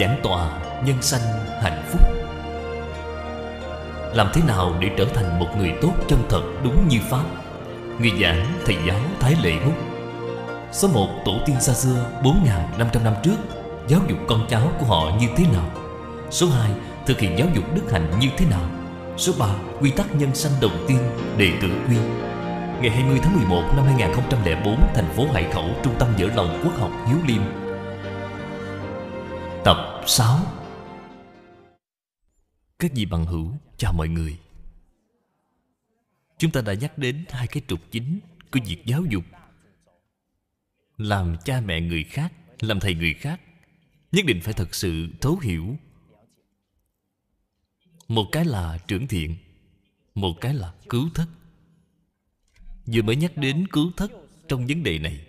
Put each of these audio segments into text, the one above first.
Giảng tòa, nhân sanh, hạnh phúc. Làm thế nào để trở thành một người tốt chân thật đúng như Pháp? Người giảng thầy giáo Thái Lệ Húc Số 1 tổ tiên xa xưa 4.500 năm trước, Giáo dục con cháu của họ như thế nào? Số 2 thực hiện giáo dục đức hạnh như thế nào? Số 3 quy tắc nhân sanh đầu tiên, đệ tử quy. Ngày 20 tháng 11 năm 2004 Thành phố Hải Khẩu, Trung tâm Dở Lòng Quốc học Hiếu Liêm 6 Các vị bằng hữu, chào mọi người. Chúng ta đã nhắc đến hai cái trục chính của việc giáo dục. Làm cha mẹ người khác, làm thầy người khác Nhất định phải thật sự thấu hiểu. Một cái là trưởng thiện Một cái là cứu thất. Vừa mới nhắc đến cứu thất trong vấn đề này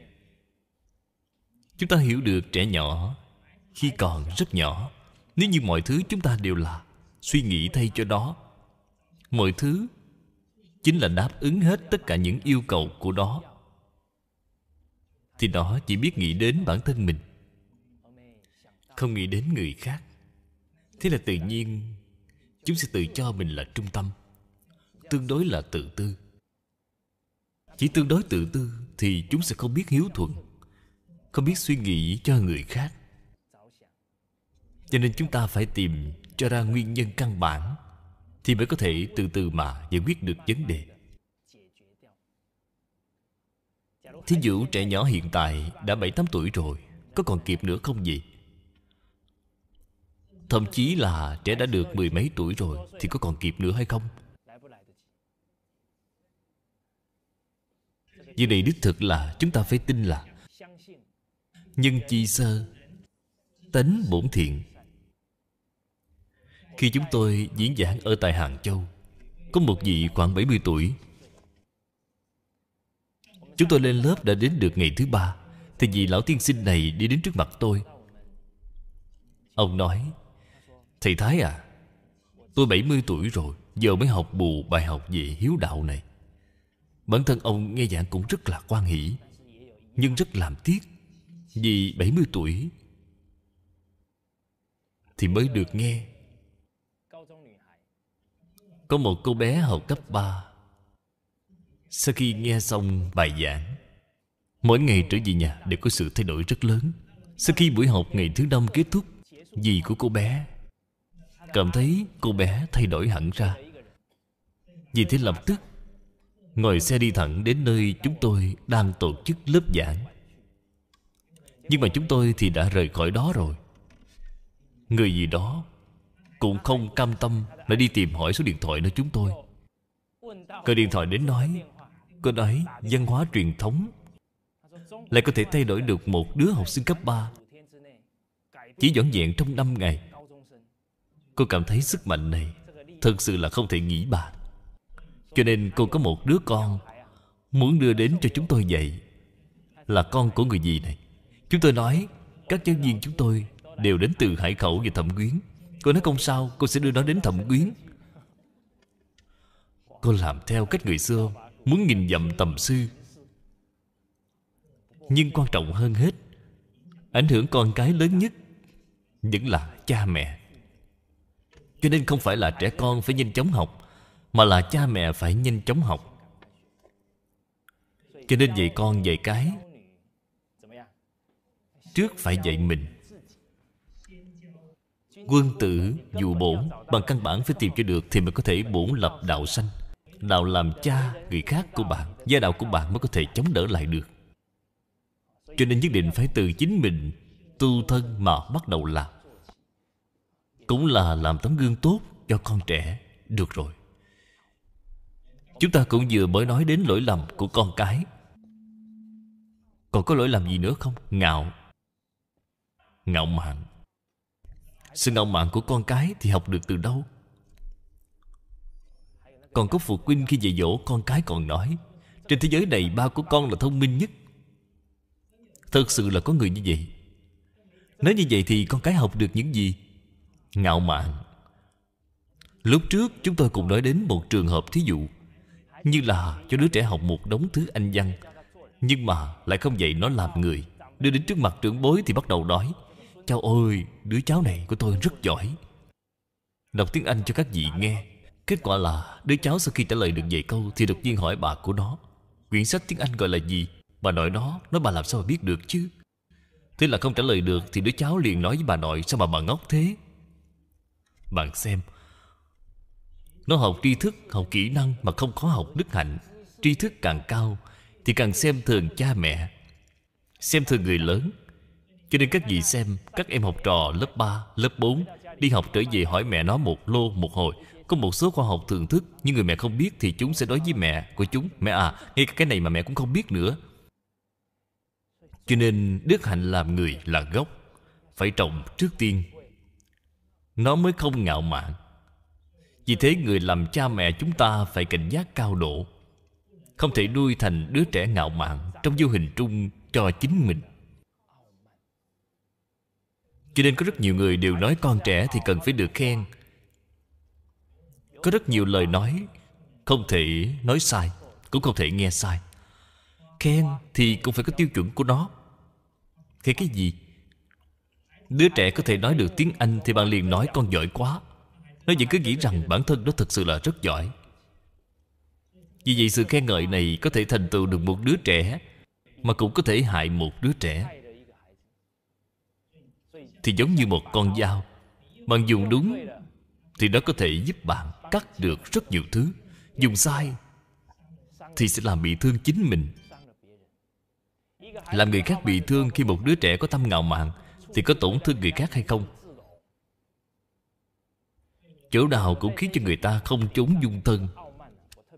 Chúng ta hiểu được trẻ nhỏ khi còn rất nhỏ, nếu như mọi thứ chúng ta đều là, suy nghĩ thay cho đó, mọi thứ chính là đáp ứng hết tất cả những yêu cầu của đó. Thì nó chỉ biết nghĩ đến bản thân mình, không nghĩ đến người khác. Thế là tự nhiên, chúng sẽ tự cho mình là trung tâm, tương đối là tự tư. Chỉ tương đối tự tư thì chúng sẽ không biết hiếu thuận, không biết suy nghĩ cho người khác cho nên chúng ta phải tìm cho ra nguyên nhân căn bản, thì mới có thể từ từ mà giải quyết được vấn đề. Thí dụ trẻ nhỏ hiện tại đã bảy tám tuổi rồi, có còn kịp nữa không gì thậm chí là trẻ đã được mười mấy tuổi rồi, thì có còn kịp nữa hay không? Vì này đích thực là chúng ta phải tin là Nhân chi sơ, Tánh bổn thiện. Khi chúng tôi diễn giảng ở tại Hàng Châu, Có một vị khoảng 70 tuổi. Chúng tôi lên lớp đã đến được ngày thứ ba, Thì vị lão tiên sinh này đi đến trước mặt tôi. Ông nói, Thầy Thái à Tôi 70 tuổi rồi, Giờ mới học bù bài học về hiếu đạo này. Bản thân ông nghe giảng cũng rất là quan hỷ, Nhưng rất làm tiếc Vì 70 tuổi. Thì mới được nghe có một cô bé học cấp 3 Sau khi nghe xong bài giảng, Mỗi ngày trở về nhà đều có sự thay đổi rất lớn. Sau khi buổi học ngày thứ năm kết thúc Dì của cô bé, Cảm thấy cô bé thay đổi hẳn ra. Vì thế lập tức, Ngồi xe đi thẳng đến nơi chúng tôi đang tổ chức lớp giảng. Nhưng mà chúng tôi thì đã rời khỏi đó rồi. Người gì đó cũng không cam tâm, Lại đi tìm hỏi số điện thoại nơi chúng tôi. Cơ điện thoại đến nói, Cô nói văn hóa truyền thống. Lại có thể thay đổi được một đứa học sinh cấp 3 Chỉ dọn dẹn trong 5 ngày. Cô cảm thấy sức mạnh này Thật sự là không thể nghĩ bàn. Cho nên cô có một đứa con Muốn đưa đến cho chúng tôi dạy. Là con của người gì này? Chúng tôi nói, Các giáo viên chúng tôi đều đến từ Hải Khẩu và Thẩm Quyến. Cô nói không sao, Cô sẽ đưa nó đến Thẩm Quyến. Cô làm theo cách người xưa, Muốn nghìn dặm tầm sư. Nhưng quan trọng hơn hết, Ảnh hưởng con cái lớn nhất Vẫn là cha mẹ. Cho nên không phải là trẻ con phải nhanh chóng học, mà là cha mẹ phải nhanh chóng học. Cho nên dạy con dạy cái trước phải dạy mình quân tử dù bổn, bằng căn bản phải tìm cho được thì mới có thể bổn lập đạo sanh. Đạo làm cha người khác của bạn gia đạo của bạn mới có thể chống đỡ lại được. Cho nên nhất định phải từ chính mình tu thân mà bắt đầu làm. Cũng là làm tấm gương tốt cho con trẻ, được rồi. Chúng ta cũng vừa mới nói đến lỗi lầm của con cái. Còn có lỗi lầm gì nữa không? Ngạo. Ngạo mạn. Sự ngạo mạn của con cái thì học được từ đâu? Còn có phụ huynh khi dạy dỗ con cái còn nói, Trên thế giới này ba của con là thông minh nhất Thật sự là có người như vậy Nói như vậy thì con cái học được những gì? Ngạo mạn Lúc trước chúng tôi cũng nói đến một trường hợp thí dụ, như là cho đứa trẻ học một đống thứ anh văn, Nhưng mà lại không dạy nó làm người Đưa đến trước mặt trưởng bối thì bắt đầu nói cháu ơi Đứa cháu này của tôi rất giỏi. Đọc tiếng Anh cho các vị nghe. Kết quả là đứa cháu sau khi trả lời được vài câu Thì đột nhiên hỏi bà của nó. Quyển sách tiếng Anh gọi là gì? Bà nội nó Nói bà làm sao mà biết được chứ? Thế là không trả lời được Thì đứa cháu liền nói với bà nội Sao mà bà ngốc thế? Bạn xem Nó học tri thức, học kỹ năng Mà không có học đức hạnh. Tri thức càng cao Thì càng xem thường cha mẹ Xem thường người lớn. Cho nên các vị xem Các em học trò lớp 3, lớp 4 Đi học trở về hỏi mẹ nó một lô một hồi. Có một số khoa học thường thức Nhưng người mẹ không biết Thì chúng sẽ nói với mẹ của chúng. Mẹ à, ngay cái này mà mẹ cũng không biết nữa. Cho nên đức hạnh làm người là gốc Phải trồng trước tiên. Nó mới không ngạo mạn. Vì thế người làm cha mẹ chúng ta Phải cảnh giác cao độ. Không thể nuôi thành đứa trẻ ngạo mạn Trong vô hình trung cho chính mình cho nên có rất nhiều người đều nói con trẻ thì cần phải được khen. Có rất nhiều lời nói Không thể nói sai, Cũng không thể nghe sai. Khen thì cũng phải có tiêu chuẩn của nó. Khen cái gì? Đứa trẻ có thể nói được tiếng Anh Thì bạn liền nói con giỏi quá. Nó vẫn cứ nghĩ rằng bản thân nó thực sự là rất giỏi. Vì vậy sự khen ngợi này Có thể thành tựu được một đứa trẻ Mà cũng có thể hại một đứa trẻ thì giống như một con dao. Bạn dùng đúng, Thì nó có thể giúp bạn cắt được rất nhiều thứ. Dùng sai, Thì sẽ làm bị thương chính mình. Làm người khác bị thương khi một đứa trẻ có tâm ngạo mạn, Thì có tổn thương người khác hay không? Chỗ nào cũng khiến cho người ta không trốn dung thân.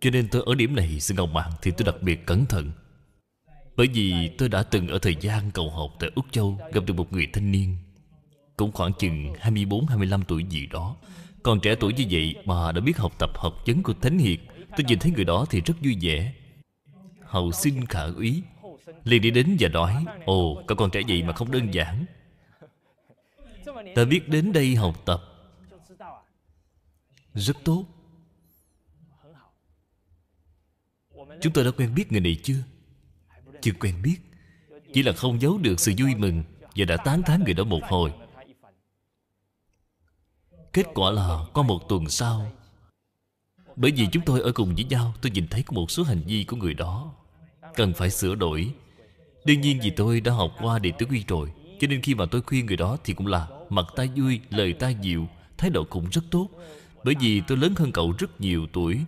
Cho nên tôi ở điểm này sự ngạo mạn Thì tôi đặc biệt cẩn thận. Bởi vì tôi đã từng ở thời gian cầu học tại Úc Châu, Gặp được một người thanh niên cũng khoảng chừng 24-25 tuổi gì đó. Còn trẻ tuổi như vậy mà đã biết học tập học vấn của Thánh Hiệt Tôi nhìn thấy người đó thì rất vui vẻ. Hậu sinh khả úy liền đi đến và nói Ồ, các con trẻ vậy mà không đơn giản. Ta biết đến đây học tập. Rất tốt. Chúng tôi đã quen biết người này chưa? Chưa quen biết. Chỉ là không giấu được sự vui mừng Và đã tán thán người đó một hồi. Kết quả là qua một tuần sau. Bởi vì chúng tôi ở cùng với nhau Tôi nhìn thấy có một số hành vi của người đó. Cần phải sửa đổi. Đương nhiên vì tôi đã học qua đệ tứ quy rồi Cho nên khi mà tôi khuyên người đó Thì cũng là mặt ta vui, lời ta dịu Thái độ cũng rất tốt. Bởi vì tôi lớn hơn cậu rất nhiều tuổi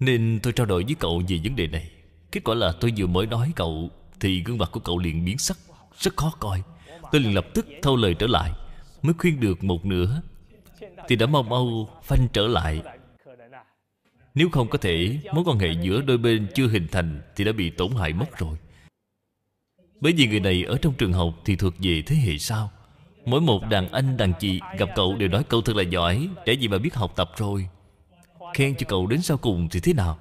Nên tôi trao đổi với cậu về vấn đề này. Kết quả là tôi vừa mới nói cậu Thì gương mặt của cậu liền biến sắc Rất khó coi. Tôi liền lập tức thâu lời trở lại. Mới khuyên được một nửa Thì đã mau mau phanh trở lại. Nếu không có thể Mối quan hệ giữa đôi bên chưa hình thành Thì đã bị tổn hại mất rồi. Bởi vì người này ở trong trường học Thì thuộc về thế hệ sau. Mỗi một đàn anh đàn chị gặp cậu đều nói cậu thật là giỏi Trẻ gì mà biết học tập rồi. Khen cho cậu đến sau cùng thì thế nào?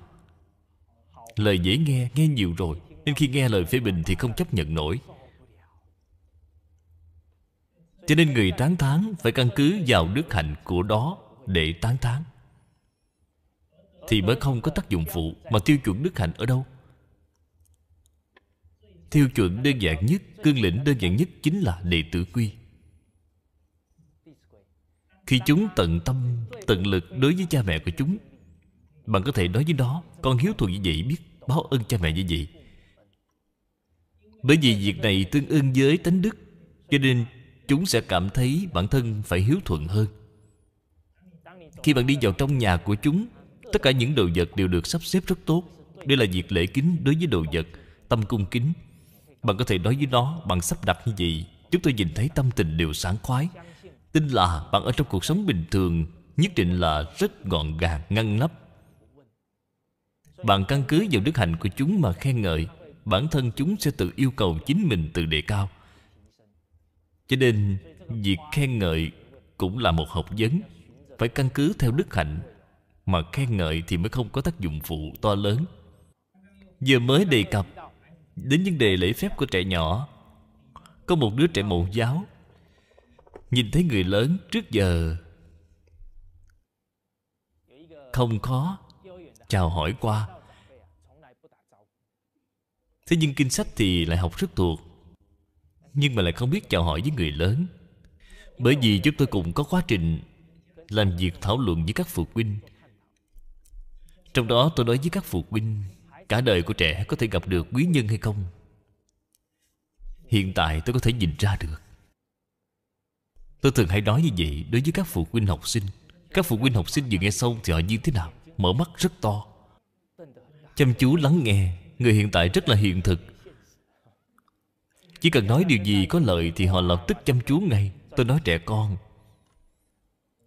Lời dễ nghe, nghe nhiều rồi Nên khi nghe lời phê bình thì không chấp nhận nổi cho nên người tán thán Phải căn cứ vào đức hạnh của đó Để tán thán. Thì mới không có tác dụng phụ Mà tiêu chuẩn đức hạnh ở đâu? Tiêu chuẩn đơn giản nhất, Cương lĩnh đơn giản nhất Chính là đệ tử quy. Khi chúng tận tâm, Tận lực đối với cha mẹ của chúng, Bạn có thể nói với nó, Con hiếu thuận như vậy, biết báo ơn cha mẹ như vậy. Bởi vì việc này tương ưng với tánh đức, Cho nên chúng sẽ cảm thấy bản thân phải hiếu thuận hơn. Khi bạn đi vào trong nhà của chúng, tất cả những đồ vật đều được sắp xếp rất tốt. Đây là việc lễ kính đối với đồ vật, tâm cung kính. Bạn có thể nói với nó bằng sắp đặt như vậy, chúng tôi nhìn thấy tâm tình đều sáng khoái. Tin là bạn ở trong cuộc sống bình thường, nhất định là rất gọn gàng, ngăn nắp. Bạn căn cứ vào đức hạnh của chúng mà khen ngợi, bản thân chúng sẽ tự yêu cầu chính mình tự đề cao cho nên, việc khen ngợi cũng là một học vấn. Phải căn cứ theo đức hạnh, mà khen ngợi thì mới không có tác dụng phụ to lớn. Vừa mới đề cập đến vấn đề lễ phép của trẻ nhỏ, có một đứa trẻ mẫu giáo nhìn thấy người lớn trước giờ không khó chào hỏi qua. Thế nhưng kinh sách thì lại học rất thuộc. Nhưng mà lại không biết chào hỏi với người lớn. Bởi vì chúng tôi cùng có quá trình Làm việc thảo luận với các phụ huynh. Trong đó tôi nói với các phụ huynh, Cả đời của trẻ có thể gặp được quý nhân hay không? Hiện tại tôi có thể nhìn ra được. Tôi thường hay nói như vậy đối với các phụ huynh học sinh. Các phụ huynh học sinh vừa nghe xong thì họ như thế nào? Mở mắt rất to. Chăm chú lắng nghe. Người hiện tại rất là hiện thực. Chỉ cần nói điều gì có lợi Thì họ lập tức chăm chú ngay. Tôi nói trẻ con,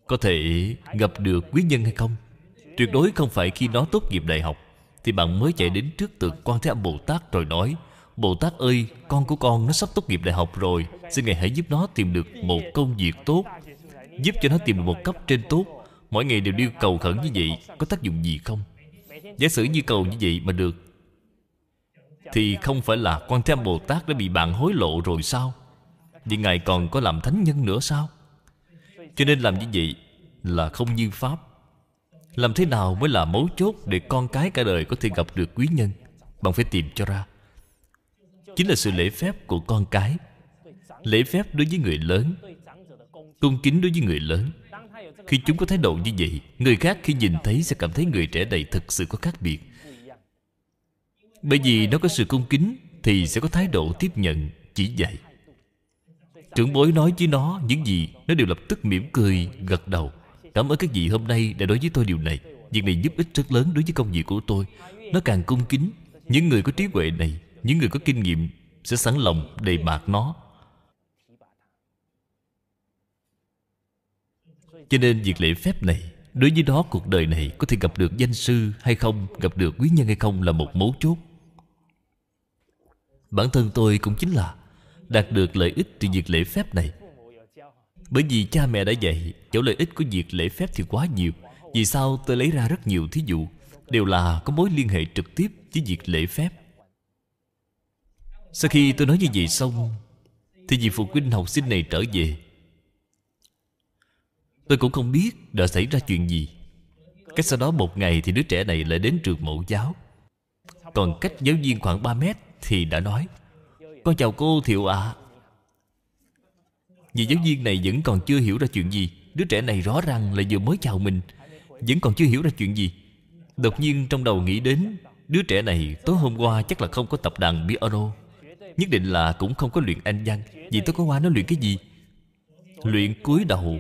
Có thể gặp được quý nhân hay không? Tuyệt đối không phải khi nó tốt nghiệp đại học, Thì bạn mới chạy đến trước tượng quan Thế Âm Bồ Tát Rồi nói, Bồ Tát ơi, con của con nó sắp tốt nghiệp đại học rồi, Xin Ngài hãy giúp nó tìm được một công việc tốt, Giúp cho nó tìm được một cấp trên tốt. Mỗi ngày đều đi cầu khẩn như vậy, Có tác dụng gì không? Giả sử như cầu như vậy mà được thì không phải là quan Thế Bồ Tát đã bị bạn hối lộ rồi sao? Vì Ngài còn có làm thánh nhân nữa sao? Cho nên làm như vậy Là không như Pháp. Làm thế nào mới là mấu chốt Để con cái cả đời có thể gặp được quý nhân? Bạn phải tìm cho ra. Chính là sự lễ phép của con cái. Lễ phép đối với người lớn, Cung kính đối với người lớn. Khi chúng có thái độ như vậy, Người khác khi nhìn thấy sẽ cảm thấy người trẻ này thực sự có khác biệt. Bởi vì nó có sự cung kính Thì sẽ có thái độ tiếp nhận, chỉ dạy. Trưởng bối nói với nó những gì Nó đều lập tức mỉm cười, gật đầu. Cảm ơn các vị hôm nay đã nói với tôi điều này. Việc này giúp ích rất lớn đối với công việc của tôi. Nó càng cung kính Những người có trí huệ này Những người có kinh nghiệm Sẽ sẵn lòng đề bạc nó. Cho nên việc lễ phép này Đối với đó cuộc đời này có thể gặp được danh sư hay không Gặp được quý nhân hay không là một mấu chốt. Bản thân tôi cũng chính là Đạt được lợi ích từ việc lễ phép này. Bởi vì cha mẹ đã dạy, Chỗ lợi ích của việc lễ phép thì quá nhiều. Vì sao tôi lấy ra rất nhiều thí dụ, Đều là có mối liên hệ trực tiếp với việc lễ phép. Sau khi tôi nói như vậy xong, Thì vị phụ huynh học sinh này trở về. Tôi cũng không biết đã xảy ra chuyện gì. Cách sau đó một ngày thì đứa trẻ này lại đến trường mẫu giáo. Còn cách giáo viên khoảng 3 mét thì đã nói, Con chào cô Thiệu ạ. À. Vì giáo viên này vẫn còn chưa hiểu ra chuyện gì. Đứa trẻ này rõ ràng là vừa mới chào mình, Vẫn còn chưa hiểu ra chuyện gì. Đột nhiên trong đầu nghĩ đến, Đứa trẻ này tối hôm qua chắc là không có tập đàn piano. Nhất định là cũng không có luyện anh văn. Vì tối hôm qua nó luyện cái gì? Luyện cúi đầu.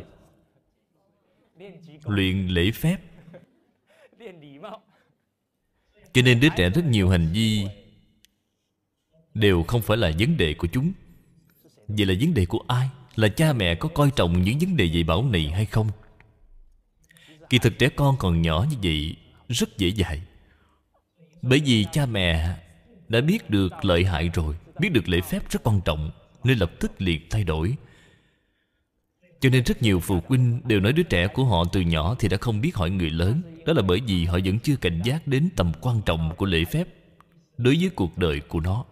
Luyện lễ phép. Cho nên đứa trẻ rất nhiều hành vi đều không phải là vấn đề của chúng. Vậy là vấn đề của ai? Là cha mẹ có coi trọng những vấn đề dạy bảo này hay không? Kỳ thực trẻ con còn nhỏ như vậy, rất dễ dạy. Bởi vì cha mẹ đã biết được lợi hại rồi, biết được lễ phép rất quan trọng, nên lập tức liền thay đổi. Cho nên rất nhiều phụ huynh đều nói đứa trẻ của họ từ nhỏ thì đã không biết hỏi người lớn. Đó là bởi vì họ vẫn chưa cảnh giác đến tầm quan trọng của lễ phép Đối với cuộc đời của nó.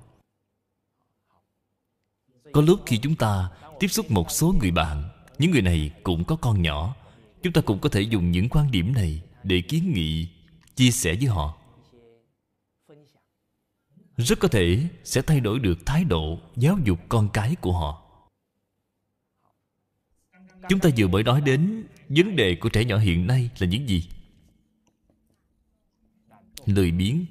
Có lúc khi chúng ta tiếp xúc một số người bạn Những người này cũng có con nhỏ Chúng ta cũng có thể dùng những quan điểm này Để kiến nghị, chia sẻ với họ. Rất có thể sẽ thay đổi được thái độ giáo dục con cái của họ. Chúng ta vừa mới nói đến Vấn đề của trẻ nhỏ hiện nay là những gì? Lười biếng.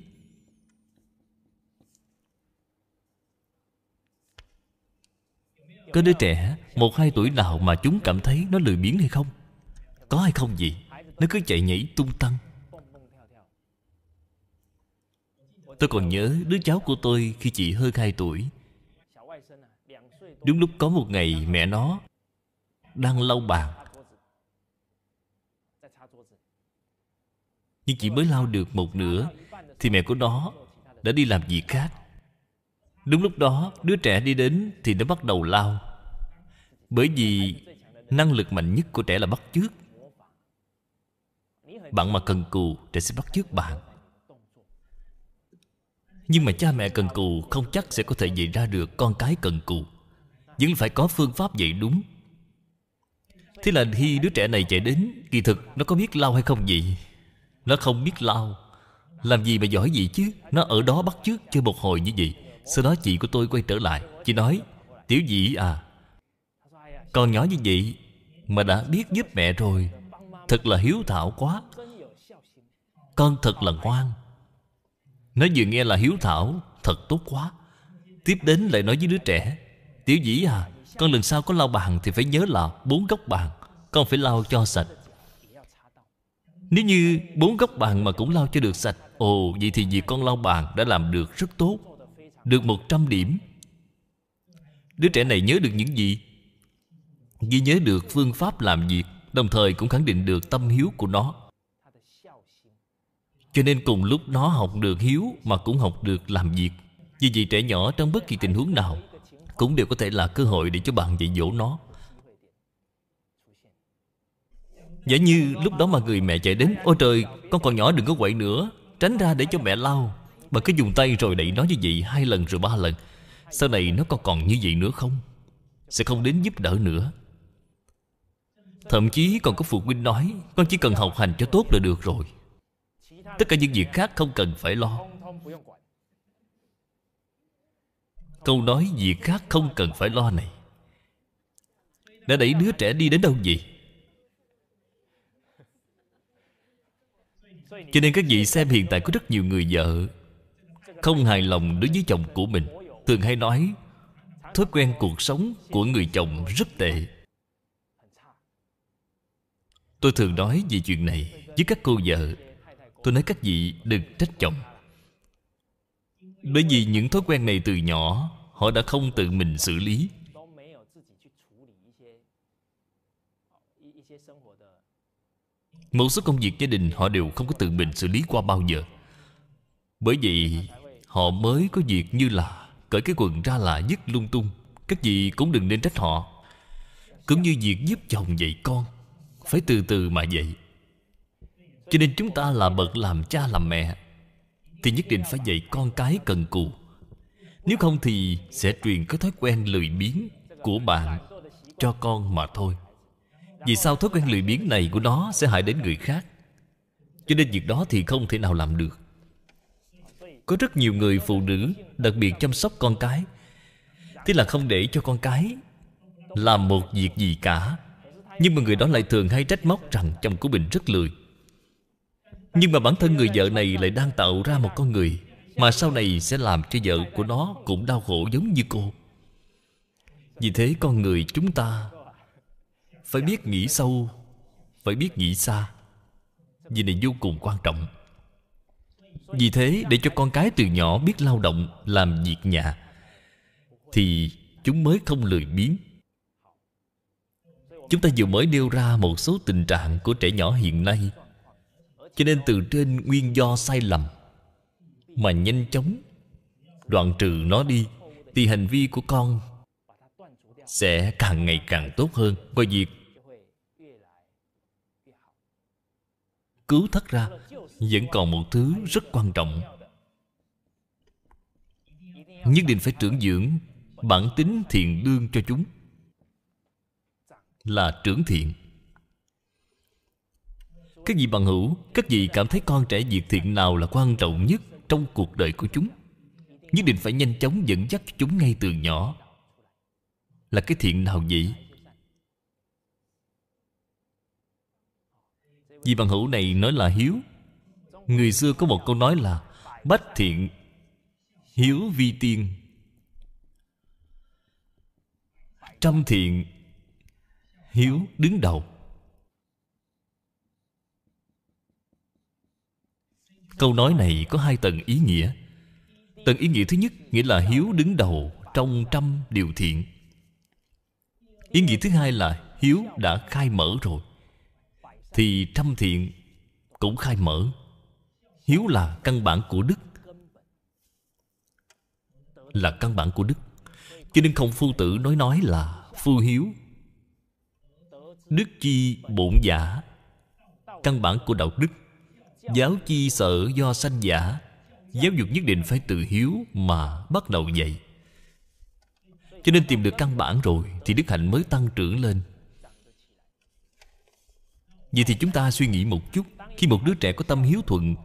Có đứa trẻ, Một hai tuổi nào mà chúng cảm thấy Nó lười biếng hay không? Có hay không gì Nó cứ chạy nhảy tung tăng. Tôi còn nhớ đứa cháu của tôi Khi chị hơn hai tuổi. Đúng lúc có một ngày mẹ nó đang lau bàn. Nhưng chỉ mới lau được một nửa thì mẹ của nó đã đi làm việc khác đúng lúc đó, đứa trẻ đi đến thì nó bắt đầu lao. Bởi vì năng lực mạnh nhất của trẻ là bắt chước. Bạn mà cần cù, trẻ sẽ bắt chước bạn. Nhưng mà cha mẹ cần cù, không chắc sẽ có thể dạy ra được con cái cần cù. Vẫn phải có phương pháp dạy đúng. Thế là khi đứa trẻ này chạy đến, Kỳ thực nó có biết lao hay không vậy? Nó không biết lao. Làm gì mà giỏi gì chứ? Nó ở đó bắt trước chơi một hồi như vậy. Sau đó chị của tôi quay trở lại. Chị nói, Tiểu dĩ à Con nhỏ như vậy Mà đã biết giúp mẹ rồi, Thật là hiếu thảo quá. Con thật là ngoan. Nó vừa nghe là hiếu thảo, Thật tốt quá. Tiếp đến lại nói với đứa trẻ, Tiểu dĩ à Con lần sau có lau bàn thì phải nhớ là bốn góc bàn, Con phải lau cho sạch. Nếu như bốn góc bàn mà cũng lau cho được sạch, Ồ, vậy thì việc con lau bàn đã làm được rất tốt. Được một trăm điểm. Đứa trẻ này nhớ được những gì? Ghi nhớ được phương pháp làm việc, Đồng thời cũng khẳng định được tâm hiếu của nó. Cho nên cùng lúc nó học được hiếu Mà cũng học được làm việc. Vì vậy trẻ nhỏ trong bất kỳ tình huống nào Cũng đều có thể là cơ hội để cho bạn dạy dỗ nó. Giả như lúc đó mà người mẹ chạy đến, Ôi trời, con còn nhỏ đừng có quậy nữa, Tránh ra để cho mẹ lau. Bà cứ dùng tay rồi đẩy nó như vậy Hai lần rồi ba lần. Sau này nó còn còn như vậy nữa không? Sẽ không đến giúp đỡ nữa. Thậm chí còn có phụ huynh nói, Con chỉ cần học hành cho tốt là được rồi. Tất cả những việc khác không cần phải lo. Câu nói việc khác không cần phải lo này. Đã đẩy đứa trẻ đi đến đâu vậy? Cho nên các vị xem hiện tại có rất nhiều người vợ. Không hài lòng đối với chồng của mình. Thường hay nói, Thói quen cuộc sống của người chồng rất tệ. Tôi thường nói về chuyện này với các cô vợ. Tôi nói các vị đừng trách chồng. Bởi vì những thói quen này từ nhỏ, Họ đã không tự mình xử lý. Một số công việc gia đình họ đều không có tự mình xử lý qua bao giờ. Bởi vậy họ mới có việc như là Cởi cái quần ra là dứt lung tung. Các vị cũng đừng nên trách họ. Cũng như việc giúp chồng dạy con, Phải từ từ mà dạy. Cho nên chúng ta là bậc làm cha làm mẹ, Thì nhất định phải dạy con cái cần cù. Nếu không thì sẽ truyền cái thói quen lười biếng Của bạn cho con mà thôi. Vì sao thói quen lười biếng này của nó Sẽ hại đến người khác? Cho nên việc đó thì không thể nào làm được. Có rất nhiều người phụ nữ, Đặc biệt chăm sóc con cái. Thế là không để cho con cái Làm một việc gì cả. Nhưng mà người đó lại thường hay trách móc rằng Chồng của mình rất lười. Nhưng mà bản thân người vợ này lại đang tạo ra một con người Mà sau này sẽ làm cho vợ của nó Cũng đau khổ giống như cô. Vì thế con người chúng ta phải biết nghĩ sâu, phải biết nghĩ xa. Vì này vô cùng quan trọng vì thế, để cho con cái từ nhỏ biết lao động, làm việc nhà, thì chúng mới không lười biếng. Chúng ta vừa mới nêu ra một số tình trạng của trẻ nhỏ hiện nay. Cho nên từ trên nguyên do sai lầm mà nhanh chóng đoạn trừ nó đi, thì hành vi của con sẽ càng ngày càng tốt hơn. Ngoài việc cứu thất ra vẫn còn một thứ rất quan trọng. Nhất định phải trưởng dưỡng bản tính thiện đương cho chúng. Là trưởng thiện các vị bằng hữu, các vị cảm thấy con trẻ việc thiện nào là quan trọng nhất trong cuộc đời của chúng? Nhất định phải nhanh chóng dẫn dắt chúng ngay từ nhỏ. Là cái thiện nào vậy? Vì bằng hữu này nói là hiếu. Người xưa có một câu nói là Bách thiện Hiếu vi tiên. Trăm thiện Hiếu đứng đầu. Câu nói này có hai tầng ý nghĩa. Tầng ý nghĩa thứ nhất Nghĩa là hiếu đứng đầu Trong trăm điều thiện. Ý nghĩa thứ hai là Hiếu đã khai mở rồi, thì trăm thiện cũng khai mở hiếu là căn bản của đức. Là căn bản của đức. Cho nên không phu tử nói nói là phu hiếu. Đức chi bổn giả, căn bản của đạo đức. Giáo chi sở do sanh giả, giáo dục nhất định phải từ hiếu mà bắt đầu dạy. Cho nên tìm được căn bản rồi thì đức hạnh mới tăng trưởng lên. Vậy thì chúng ta suy nghĩ một chút. Khi một đứa trẻ có tâm hiếu thuận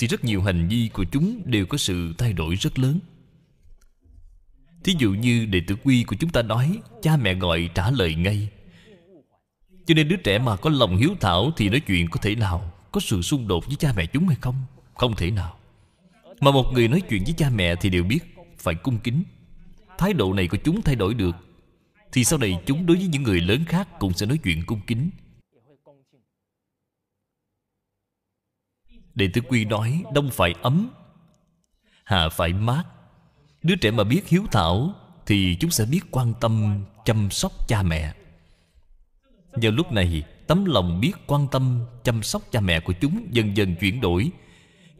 thì rất nhiều hành vi của chúng đều có sự thay đổi rất lớn. Thí dụ như đệ tử quy của chúng ta nói, cha mẹ gọi trả lời ngay. Cho nên đứa trẻ mà có lòng hiếu thảo thì nói chuyện có thể nào, có sự xung đột với cha mẹ chúng hay không? Không thể nào. Mà một người nói chuyện với cha mẹ thì đều biết, phải cung kính. Thái độ này của chúng thay đổi được, thì sau này chúng đối với những người lớn khác cũng sẽ nói chuyện cung kính. Đệ tử quy nói, đông phải ấm hạ phải mát. Đứa trẻ mà biết hiếu thảo thì chúng sẽ biết quan tâm, chăm sóc cha mẹ. Vào lúc này, tấm lòng biết quan tâm, chăm sóc cha mẹ của chúng dần dần chuyển đổi.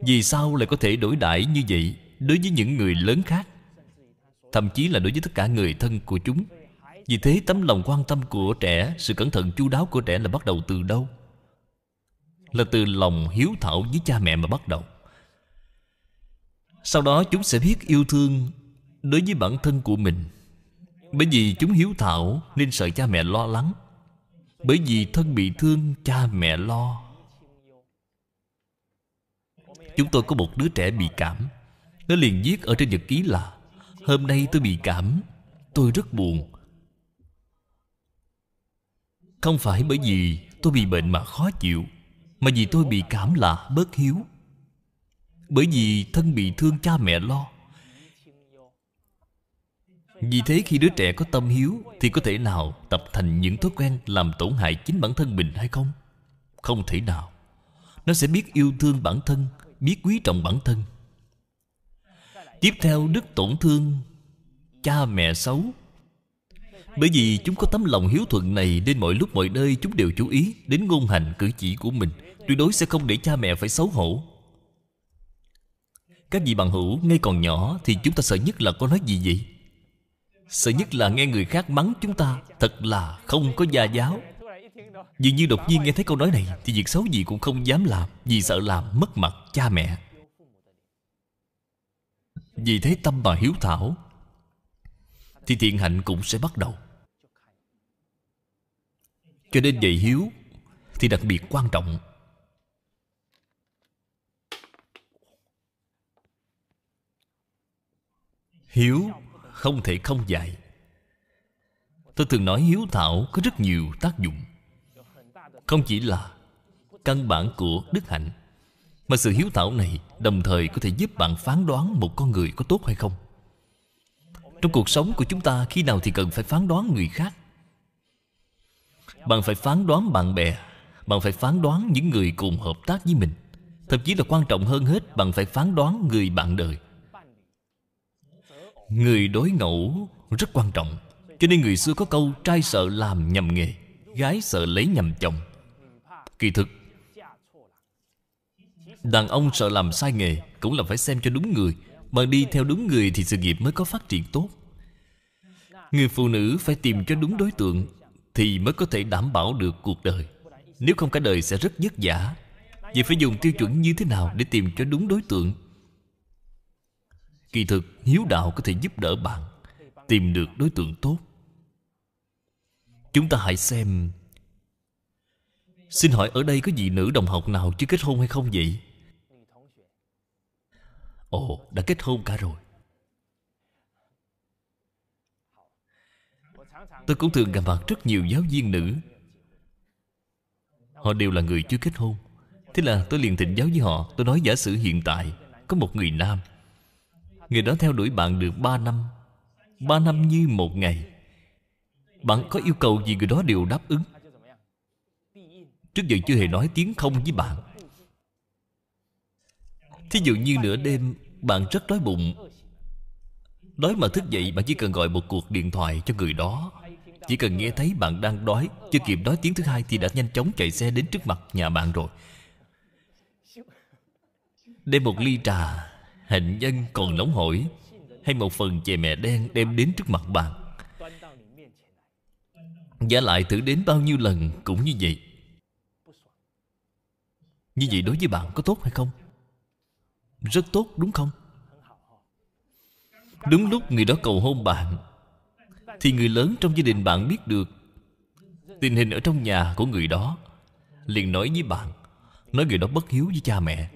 Vì sao lại có thể đổi đãi như vậy đối với những người lớn khác? Thậm chí là đối với tất cả người thân của chúng. Vì thế, tấm lòng quan tâm của trẻ, sự cẩn thận chu đáo của trẻ là bắt đầu từ đâu? Là từ lòng hiếu thảo với cha mẹ mà bắt đầu. Sau đó chúng sẽ biết yêu thương đối với bản thân của mình. Bởi vì chúng hiếu thảo nên sợ cha mẹ lo lắng. Bởi vì thân bị thương, cha mẹ lo. Chúng tôi có một đứa trẻ bị cảm. Nó liền viết ở trên nhật ký là, hôm nay tôi bị cảm, tôi rất buồn. Không phải bởi vì tôi bị bệnh mà khó chịu mà vì tôi bị cảm là bớt hiếu. Bởi vì thân bị thương cha mẹ lo. Vì thế khi đứa trẻ có tâm hiếu, Thì có thể nào tập thành những thói quen Làm tổn hại chính bản thân mình hay không? Không thể nào. Nó sẽ biết yêu thương bản thân, Biết quý trọng bản thân. Tiếp theo, đức tổn thương Cha mẹ xấu. Bởi vì chúng có tấm lòng hiếu thuận này Nên mọi lúc mọi nơi chúng đều chú ý Đến ngôn hành cử chỉ của mình. Tuyệt đối sẽ không để cha mẹ phải xấu hổ. Các vị bằng hữu, ngay còn nhỏ Thì chúng ta sợ nhất là có nói gì vậy? Sợ nhất là nghe người khác mắng chúng ta, Thật là không có gia giáo. Dường như đột nhiên nghe thấy câu nói này Thì việc xấu gì cũng không dám làm, Vì sợ làm mất mặt cha mẹ. Vì thế tâm bà hiếu thảo thì thiện hạnh cũng sẽ bắt đầu. Cho nên dạy hiếu Thì đặc biệt quan trọng. Hiếu không thể không dạy. Tôi thường nói hiếu thảo có rất nhiều tác dụng. Không chỉ là căn bản của đức hạnh, mà sự hiếu thảo này đồng thời có thể giúp bạn phán đoán một con người có tốt hay không trong cuộc sống của chúng ta, khi nào thì cần phải phán đoán người khác? Bạn phải phán đoán bạn bè, bạn phải phán đoán những người cùng hợp tác với mình. Thậm chí là quan trọng hơn hết, bạn phải phán đoán người bạn đời. Người đối ngẫu rất quan trọng, Cho nên người xưa có câu, Trai sợ làm nhầm nghề, Gái sợ lấy nhầm chồng. Kỳ thực, Đàn ông sợ làm sai nghề Cũng là phải xem cho đúng người. Mà đi theo đúng người thì sự nghiệp mới có phát triển tốt. Người phụ nữ phải tìm cho đúng đối tượng Thì mới có thể đảm bảo được cuộc đời. Nếu không cả đời sẽ rất vất vả. Vậy phải dùng tiêu chuẩn như thế nào Để tìm cho đúng đối tượng? Kỳ thực, hiếu đạo có thể giúp đỡ bạn Tìm được đối tượng tốt. Chúng ta hãy xem. Xin hỏi ở đây có vị nữ đồng học nào chưa kết hôn hay không vậy? Ồ, đã kết hôn cả rồi. Tôi cũng thường gặp mặt rất nhiều giáo viên nữ. Họ đều là người chưa kết hôn. Thế là tôi liền thịnh giáo với họ. Tôi nói giả sử hiện tại Có một người nam. Người đó theo đuổi bạn được 3 năm. 3 năm như một ngày. Bạn có yêu cầu gì người đó đều đáp ứng. Trước giờ chưa hề nói tiếng không với bạn. Thí dụ như nửa đêm, Bạn rất đói bụng. Đói mà thức dậy, Bạn chỉ cần gọi một cuộc điện thoại cho người đó. Chỉ cần nghe thấy bạn đang đói, Chưa kịp nói tiếng thứ hai Thì đã nhanh chóng chạy xe đến trước mặt nhà bạn rồi. Đem một ly trà, Hạnh nhân còn nóng hổi, Hay một phần chè mẹ đen đem đến trước mặt bạn. Giả lại thử đến bao nhiêu lần cũng như vậy. Như vậy đối với bạn có tốt hay không? Rất tốt, đúng không? Đúng lúc người đó cầu hôn bạn, Thì người lớn trong gia đình bạn biết được Tình hình ở trong nhà của người đó, liền nói với bạn, Nói người đó bất hiếu với cha mẹ.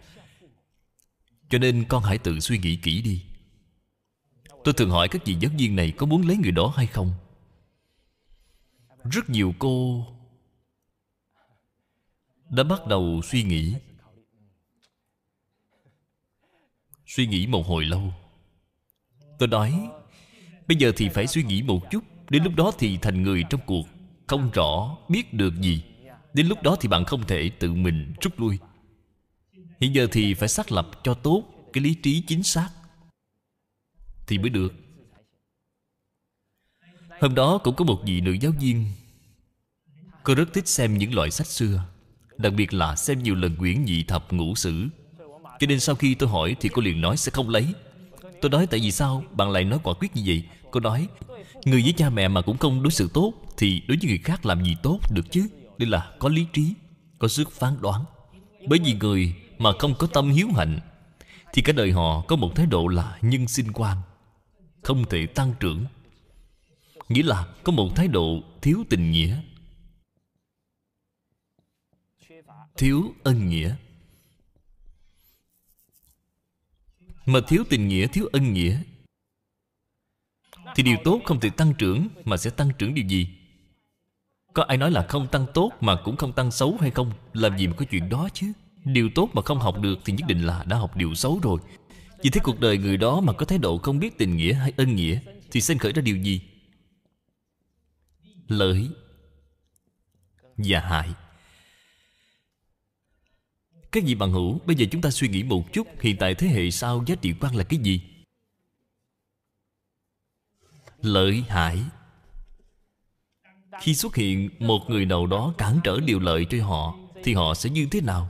Cho nên con hãy tự suy nghĩ kỹ đi. Tôi thường hỏi các vị giáo viên này Có muốn lấy người đó hay không. Rất nhiều cô Đã bắt đầu suy nghĩ. Suy nghĩ một hồi lâu. Tôi nói, Bây giờ thì phải suy nghĩ một chút. Đến lúc đó thì thành người trong cuộc. Không rõ, biết được gì. Đến lúc đó thì bạn không thể tự mình rút lui. Hiện giờ thì phải xác lập cho tốt Cái lý trí chính xác. Thì mới được. Hôm đó cũng có một vị nữ giáo viên. Cô rất thích xem những loại sách xưa, Đặc biệt là xem nhiều lần quyển nhị thập ngũ sử. Cho nên sau khi tôi hỏi Thì cô liền nói sẽ không lấy. Tôi nói, tại vì sao? Bạn lại nói quả quyết như vậy? Cô nói, Người với cha mẹ mà cũng không đối xử tốt Thì đối với người khác làm gì tốt được chứ? Đây là có lý trí, Có sức phán đoán. Bởi vì người mà không có tâm hiếu hạnh Thì cả đời họ có một thái độ là nhân sinh quan, Không thể tăng trưởng. Nghĩa là có một thái độ thiếu tình nghĩa, Thiếu ân nghĩa. Mà thiếu tình nghĩa, thiếu ân nghĩa. Thì điều tốt không thể tăng trưởng Mà sẽ tăng trưởng điều gì? Có ai nói là không tăng tốt Mà cũng không tăng xấu hay không? Làm gì mà có chuyện đó chứ? Điều tốt mà không học được Thì nhất định là đã học điều xấu rồi. Vì thế cuộc đời người đó mà có thái độ không biết tình nghĩa hay ân nghĩa Thì sinh khởi ra điều gì? Lợi Và hại các vị bằng hữu? Bây giờ chúng ta suy nghĩ một chút, Hiện tại thế hệ sau giá trị quan là cái gì? Lợi hại. Khi xuất hiện một người nào đó cản trở điều lợi cho họ, Thì họ sẽ như thế nào?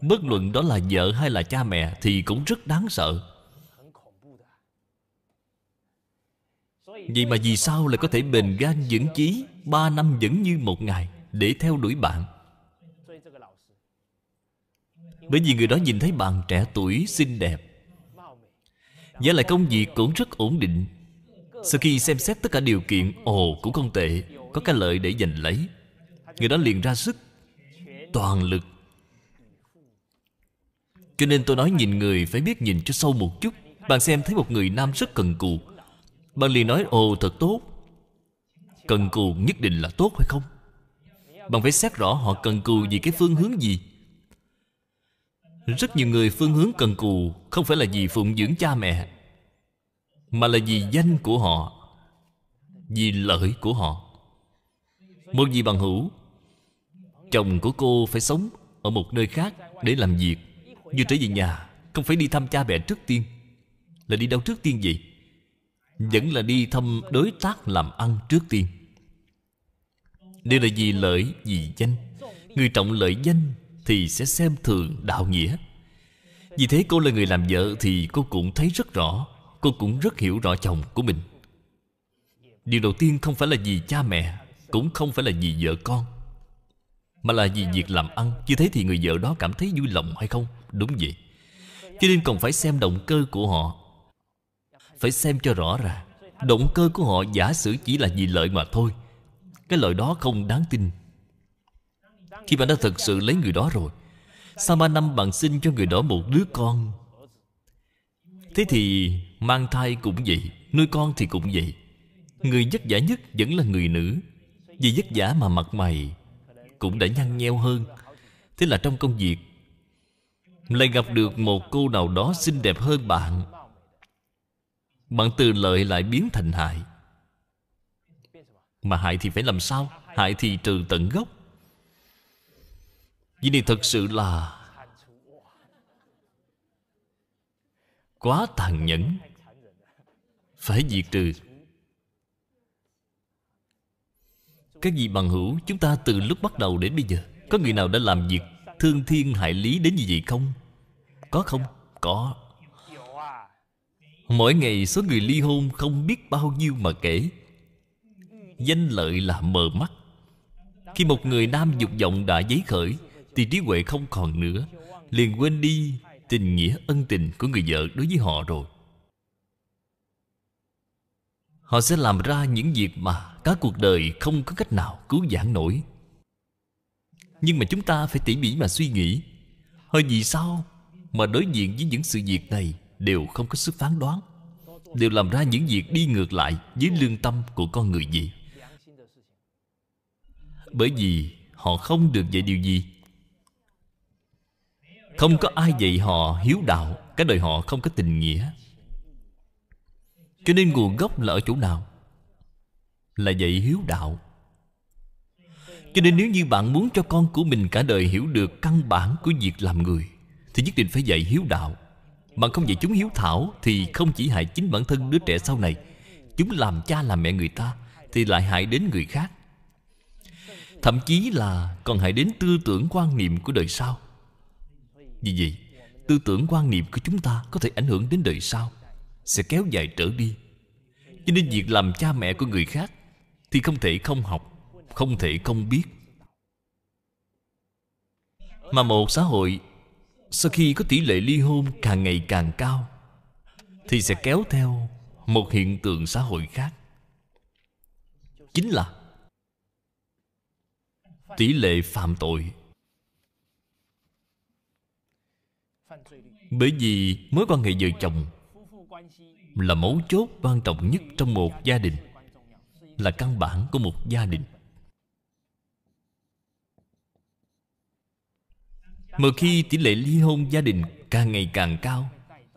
Bất luận đó là vợ hay là cha mẹ Thì cũng rất đáng sợ. Vậy mà vì sao lại có thể bền gan vững chí Ba năm vẫn như một ngày Để theo đuổi bạn? Bởi vì người đó nhìn thấy bạn trẻ tuổi, xinh đẹp. Giá lại công việc cũng rất ổn định. Sau khi xem xét tất cả điều kiện, Ồ, cũng không tệ. Có cái lợi để giành lấy. Người đó liền ra sức. Toàn lực. Cho nên tôi nói nhìn người Phải biết nhìn cho sâu một chút. Bạn xem thấy một người nam rất cần cù. Bạn liền nói, ồ, thật tốt. Cần cù nhất định là tốt hay không? Bạn phải xét rõ họ cần cù vì cái phương hướng gì rất nhiều người phương hướng cần cù Không phải là vì phụng dưỡng cha mẹ Mà là vì danh của họ Vì lợi của họ. Một vị bằng hữu Chồng của cô phải sống Ở một nơi khác để làm việc. Vừa trở về nhà Không phải đi thăm cha mẹ trước tiên. Là đi đâu trước tiên vậy? Vẫn là đi thăm đối tác làm ăn trước tiên. Đây là vì lợi, vì danh. Người trọng lợi danh thì sẽ xem thường đạo nghĩa. Vì thế cô là người làm vợ thì cô cũng thấy rất rõ, cô cũng rất hiểu rõ chồng của mình. Điều đầu tiên không phải là vì cha mẹ, cũng không phải là vì vợ con, mà là vì việc làm ăn. Như thế thì người vợ đó cảm thấy vui lòng hay không? Đúng vậy. Cho nên còn phải xem động cơ của họ. Phải xem cho rõ ràng, động cơ của họ giả sử chỉ là vì lợi mà thôi. Cái lợi đó không đáng tin khi bạn đã thật sự lấy người đó rồi Sau ba năm bạn sinh cho người đó một đứa con? Thế thì mang thai cũng vậy, Nuôi con thì cũng vậy. Người vất vả nhất vẫn là người nữ. Vì vất vả mà mặt mày Cũng đã nhăn nheo hơn. Thế là trong công việc, Lại gặp được một cô nào đó xinh đẹp hơn bạn. Bạn từ lợi lại biến thành hại. Mà hại thì phải làm sao? Hại thì trừ tận gốc vì này thật sự là Quá tàn nhẫn. Phải diệt trừ. Các vị bằng hữu, Chúng ta từ lúc bắt đầu đến bây giờ, Có người nào đã làm việc Thương thiên hại lý đến như vậy không? Có không? Có. Mỗi ngày số người ly hôn Không biết bao nhiêu mà kể. Danh lợi là mờ mắt. Khi một người nam dục vọng đã giấy khởi thì trí huệ không còn nữa. Liền quên đi tình nghĩa ân tình của người vợ đối với họ rồi. Họ sẽ làm ra những việc mà cả cuộc đời không có cách nào cứu vãn nổi. Nhưng mà chúng ta phải tỉ mỉ mà suy nghĩ. Hơi vì sao mà đối diện với những sự việc này đều không có sức phán đoán, đều làm ra những việc đi ngược lại với lương tâm của con người gì bởi vì họ không được dạy điều gì không có ai dạy họ hiếu đạo Cái đời họ không có tình nghĩa. Cho nên nguồn gốc là ở chỗ nào? Là dạy hiếu đạo. Cho nên nếu như bạn muốn cho con của mình cả đời hiểu được căn bản của việc làm người, Thì nhất định phải dạy hiếu đạo. Bạn không dạy chúng hiếu thảo Thì không chỉ hại chính bản thân đứa trẻ sau này. Chúng làm cha làm mẹ người ta Thì lại hại đến người khác. Thậm chí là còn hại đến tư tưởng quan niệm của đời sau vì vậy, Tư tưởng quan niệm của chúng ta Có thể ảnh hưởng đến đời sau, Sẽ kéo dài trở đi. Cho nên việc làm cha mẹ của người khác Thì không thể không học, Không thể không biết. Mà một xã hội, Sau khi có tỷ lệ ly hôn càng ngày càng cao, Thì sẽ kéo theo Một hiện tượng xã hội khác. Chính là Tỷ lệ phạm tội. Bởi vì mối quan hệ vợ chồng Là mấu chốt quan trọng nhất trong một gia đình, Là căn bản của một gia đình. Mà khi tỷ lệ ly hôn gia đình càng ngày càng cao,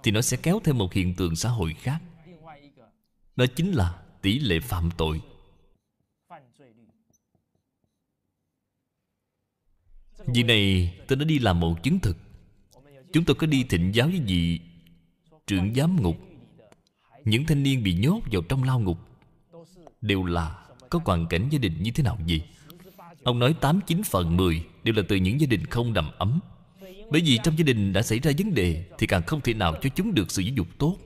Thì nó sẽ kéo theo một hiện tượng xã hội khác. Đó chính là tỷ lệ phạm tội. Vì này tôi đã đi làm một chứng thực. Chúng tôi có đi thịnh giáo với vị Trưởng giám ngục. Những thanh niên bị nhốt vào trong lao ngục Đều là Có hoàn cảnh gia đình như thế nào gì Ông nói 89 phần 10 Đều là từ những gia đình không đầm ấm. Bởi vì trong gia đình đã xảy ra vấn đề Thì càng không thể nào cho chúng được sự giáo dục tốt.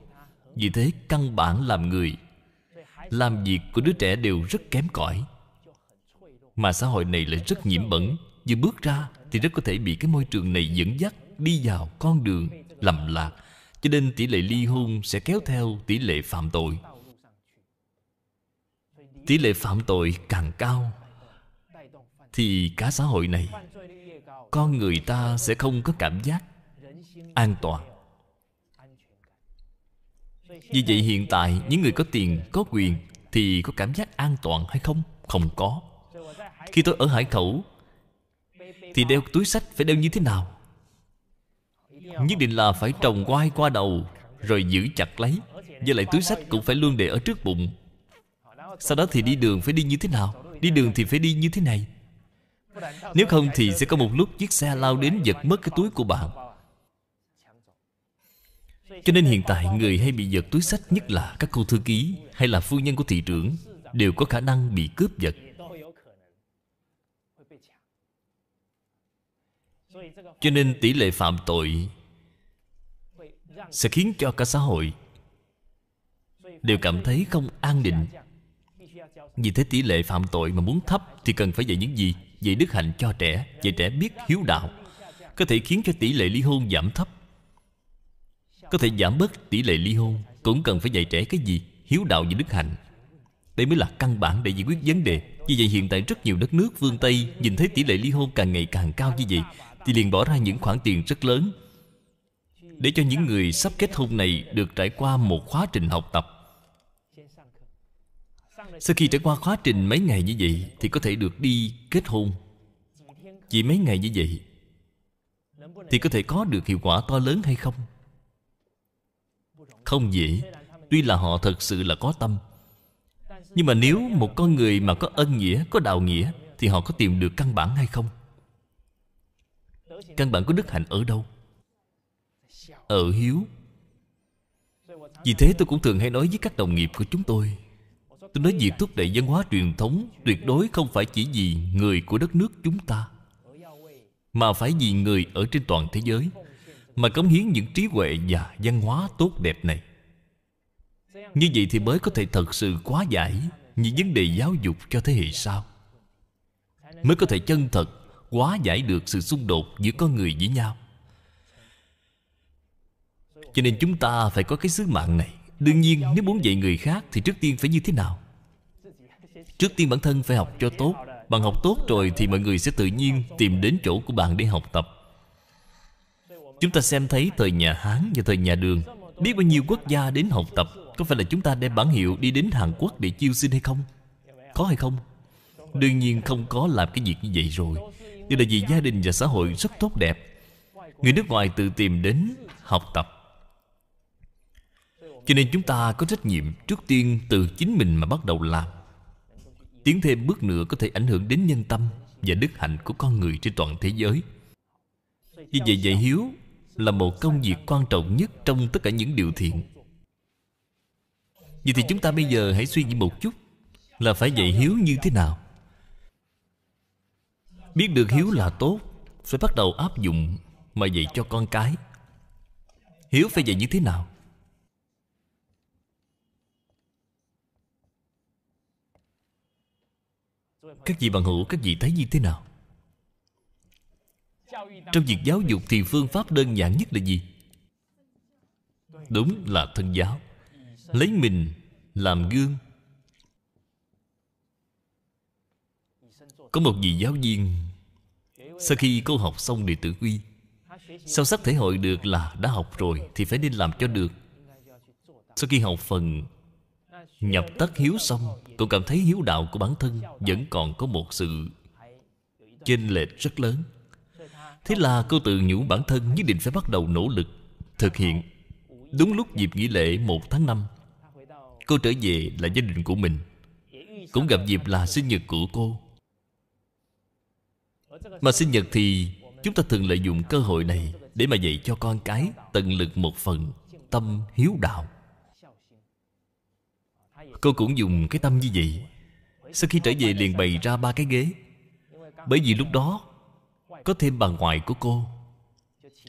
Vì thế, căn bản làm người, Làm việc của đứa trẻ đều rất kém cỏi. Mà xã hội này lại rất nhiễm bẩn. Vừa bước ra thì rất có thể bị cái môi trường này dẫn dắt đi vào con đường lầm lạc, cho nên tỷ lệ ly hôn sẽ kéo theo tỷ lệ phạm tội. Tỷ lệ phạm tội càng cao, thì cả xã hội này, con người ta sẽ không có cảm giác an toàn. Vì vậy hiện tại, những người có tiền, có quyền thì có cảm giác an toàn hay không? Không có. Khi tôi ở hải khẩu, thì đeo túi sách phải đeo như thế nào? Nhất định là phải trồng quai qua đầu, Rồi giữ chặt lấy. Với lại túi sách cũng phải luôn để ở trước bụng. Sau đó thì đi đường phải đi như thế nào? Đi đường thì phải đi như thế này. Nếu không thì sẽ có một lúc chiếc xe lao đến giật mất cái túi của bạn Cho nên hiện tại người hay bị giật túi sách Nhất là các cô thư ký Hay là phu nhân của thị trưởng Đều có khả năng bị cướp giật. Cho nên tỷ lệ phạm tội sẽ khiến cho cả xã hội đều cảm thấy không an định. Vì thế tỷ lệ phạm tội mà muốn thấp thì cần phải dạy những gì? Dạy đức hạnh cho trẻ, dạy trẻ biết hiếu đạo. Có thể khiến cho tỷ lệ ly hôn giảm thấp. Có thể giảm bớt tỷ lệ ly hôn, cũng cần phải dạy trẻ cái gì? Hiếu đạo và đức hạnh. Đây mới là căn bản để giải quyết vấn đề. Vì vậy hiện tại rất nhiều đất nước phương Tây Nhìn thấy tỷ lệ ly hôn càng ngày càng cao như vậy. Thì liền bỏ ra những khoản tiền rất lớn. Để cho những người sắp kết hôn này được trải qua một khóa trình học tập. Sau khi trải qua khóa trình mấy ngày như vậy thì có thể được đi kết hôn. Chỉ mấy ngày như vậy thì có thể có được hiệu quả to lớn hay không? Không dễ. Tuy là họ thật sự là có tâm. Nhưng mà nếu một con người mà có ân nghĩa, có đạo nghĩa thì họ có tìm được căn bản hay không? Căn bản của đức hạnh ở đâu? ở hiếu. vì thế tôi cũng thường hay nói với các đồng nghiệp của chúng tôi. Tôi nói việc thúc đẩy văn hóa truyền thống Tuyệt đối không phải chỉ vì người của đất nước chúng ta Mà phải vì người ở trên toàn thế giới Mà cống hiến những trí huệ và văn hóa tốt đẹp này. Như vậy thì mới có thể thật sự quá giải Những vấn đề giáo dục cho thế hệ sau. Mới có thể chân thật quá giải được sự xung đột giữa con người với nhau. Cho nên chúng ta phải có cái sứ mạng này. Đương nhiên, nếu muốn dạy người khác Thì trước tiên phải như thế nào? Trước tiên bản thân phải học cho tốt. Bạn học tốt rồi thì mọi người sẽ tự nhiên Tìm đến chỗ của bạn để học tập. Chúng ta xem thấy thời nhà Hán và thời nhà Đường. Biết bao nhiêu quốc gia đến học tập. Có phải là chúng ta đem bản hiệu đi đến Hàn Quốc để chiêu sinh hay không? Có hay không? Đương nhiên không có làm cái việc như vậy rồi. Điều là vì gia đình và xã hội rất tốt đẹp. Người nước ngoài tự tìm đến học tập. Cho nên chúng ta có trách nhiệm Trước tiên từ chính mình mà bắt đầu làm. Tiến thêm bước nữa có thể ảnh hưởng đến nhân tâm Và đức hạnh của con người trên toàn thế giới. Vì vậy dạy hiếu Là một công việc quan trọng nhất Trong tất cả những điều thiện. Vậy thì chúng ta bây giờ hãy suy nghĩ một chút Là phải dạy hiếu như thế nào? Biết được hiếu là tốt, Phải bắt đầu áp dụng Mà dạy cho con cái. Hiếu phải dạy như thế nào? Các vị bằng hữu, Các vị thấy như thế nào? Trong việc giáo dục thì phương pháp đơn giản nhất là gì? Đúng là thân giáo. Lấy mình làm gương. Có một vị giáo viên. Sau khi cô học xong đệ tử quy, Sau sắc thể hội được là đã học rồi Thì phải nên làm cho được. Sau khi học phần Nhập tất hiếu xong, cô cảm thấy hiếu đạo của bản thân Vẫn còn có một sự chênh lệch rất lớn. Thế là cô tự nhủ bản thân Nhất định phải bắt đầu nỗ lực Thực hiện. Đúng lúc dịp nghỉ lễ 1 tháng 5 Cô trở về là gia đình của mình. Cũng gặp dịp là sinh nhật của cô. Mà sinh nhật thì Chúng ta thường lợi dụng cơ hội này Để mà dạy cho con cái Tận lực một phần Tâm hiếu đạo. Cô cũng dùng cái tâm như vậy. Sau khi trở về liền bày ra ba cái ghế. Bởi vì lúc đó Có thêm bà ngoại của cô.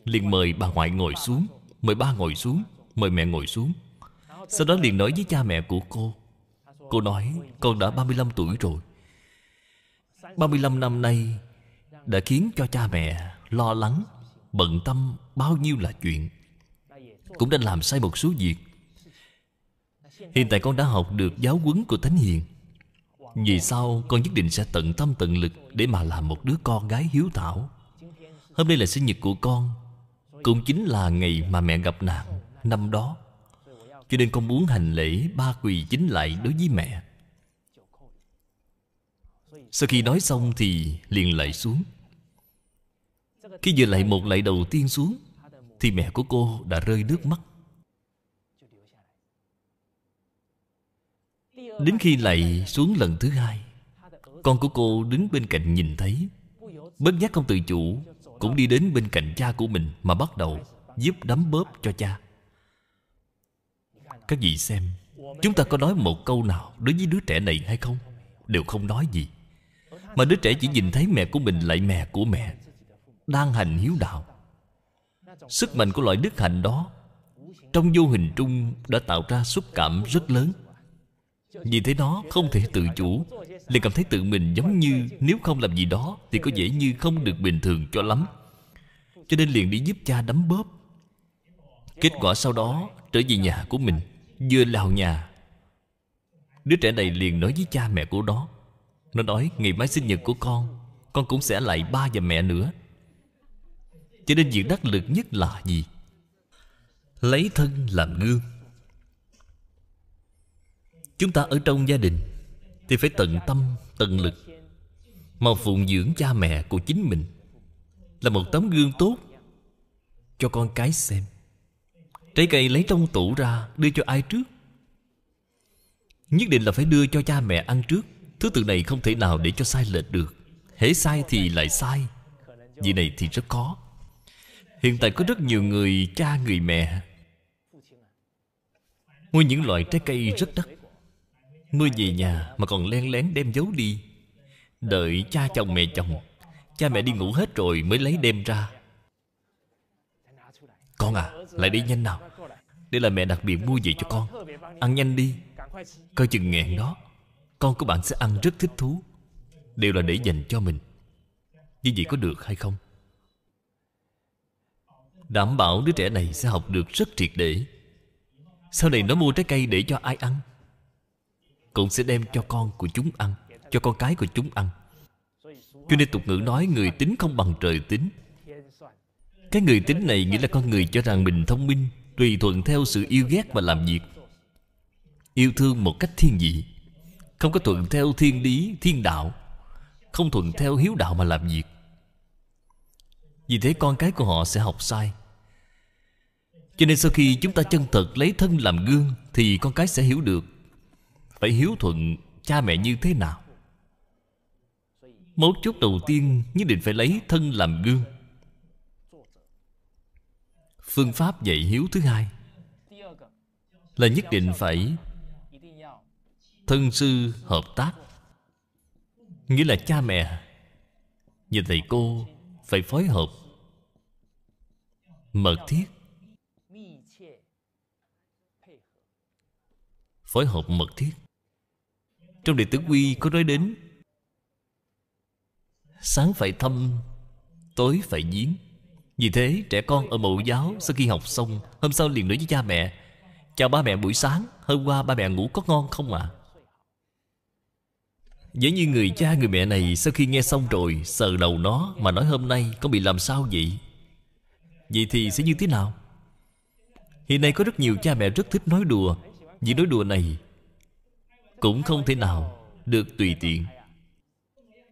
Liền mời bà ngoại ngồi xuống, Mời ba ngồi xuống, Mời mẹ ngồi xuống. Sau đó liền nói với cha mẹ của cô. Cô nói, con đã 35 tuổi rồi. 35 năm nay đã khiến cho cha mẹ lo lắng, Bận tâm bao nhiêu là chuyện. Cũng đã làm sai một số việc. Hiện tại con đã học được giáo huấn của Thánh Hiền. Vì sao con nhất định sẽ tận tâm tận lực Để mà làm một đứa con gái hiếu thảo? Hôm nay là sinh nhật của con, Cũng chính là ngày mà mẹ gặp nạn Năm đó. Cho nên con muốn hành lễ ba quỳ chính lại đối với mẹ. Sau khi nói xong thì liền lại xuống. Khi vừa lại một lại đầu tiên xuống, Thì mẹ của cô đã rơi nước mắt. Đến khi lại xuống lần thứ hai, Con của cô đứng bên cạnh nhìn thấy. Bất giác không tự chủ Cũng đi đến bên cạnh cha của mình Mà bắt đầu giúp đấm bóp cho cha. Các vị xem, Chúng ta có nói một câu nào Đối với đứa trẻ này hay không? Đều không nói gì. Mà đứa trẻ chỉ nhìn thấy mẹ của mình lại mẹ của mẹ. Đang hành hiếu đạo. Sức mạnh của loại đức hạnh đó Trong vô hình trung Đã tạo ra xúc cảm rất lớn. Vì thế nó không thể tự chủ, liền cảm thấy tự mình giống như Nếu không làm gì đó Thì có vẻ như không được bình thường cho lắm. Cho nên liền đi giúp cha đấm bóp. Kết quả sau đó Trở về nhà của mình, Vừa lao nhà. Đứa trẻ này liền nói với cha mẹ của nó nó nói ngày mai sinh nhật của con Con cũng sẽ lại ba và mẹ nữa. Cho nên việc đắc lực nhất là gì? Lấy thân làm gương. Chúng ta ở trong gia đình Thì phải tận tâm, tận lực Mà phụng dưỡng cha mẹ của chính mình Là một tấm gương tốt Cho con cái xem. Trái cây lấy trong tủ ra Đưa cho ai trước? Nhất định là phải đưa cho cha mẹ ăn trước. Thứ tự này không thể nào để cho sai lệch được. Hễ sai thì lại sai. Vì này thì rất khó. Hiện tại có rất nhiều người cha, người mẹ. Mua những loại trái cây rất đắt. Mua về nhà mà còn len lén đem giấu đi. Đợi cha chồng mẹ chồng, Cha mẹ đi ngủ hết rồi mới lấy đem ra. Con à Lại đi nhanh nào. Đây là mẹ đặc biệt mua về cho con. Ăn nhanh đi. Coi chừng nghẹn đó. Con của bạn sẽ ăn rất thích thú. Đều là để dành cho mình. Như vậy có được hay không? Đảm bảo đứa trẻ này sẽ học được rất triệt để. Sau này nó mua trái cây để cho ai ăn, cũng sẽ đem cho con của chúng ăn, Cho con cái của chúng ăn. Cho nên tục ngữ nói Người tính không bằng trời tính. Cái người tính này nghĩa là con người cho rằng mình thông minh, Tùy thuận theo sự yêu ghét mà làm việc. Yêu thương một cách thiên vị. Không có thuận theo thiên lý, thiên đạo. Không thuận theo hiếu đạo mà làm việc. Vì thế con cái của họ sẽ học sai. Cho nên sau khi chúng ta chân thật lấy thân làm gương Thì con cái sẽ hiểu được Phải hiếu thuận cha mẹ như thế nào. Mấu chốt đầu tiên nhất định phải lấy thân làm gương. Phương pháp dạy hiếu thứ hai Là nhất định phải Thân sư hợp tác. Nghĩa là cha mẹ Và thầy cô Phải phối hợp Mật thiết, Phối hợp mật thiết. Trong đệ tử quy có nói đến, Sáng phải thăm, Tối phải giếng Vì thế, trẻ con ở mẫu giáo Sau khi học xong, Hôm sau liền nói với cha mẹ, Chào ba mẹ buổi sáng, Hôm qua ba mẹ ngủ có ngon không ạ? à? Giống như người cha người mẹ này Sau khi nghe xong rồi Sờ đầu nó Mà nói hôm nay con bị làm sao vậy? Vậy thì sẽ như thế nào? Hiện nay có rất nhiều cha mẹ rất thích nói đùa Vì nói đùa này Cũng không thể nào Được tùy tiện.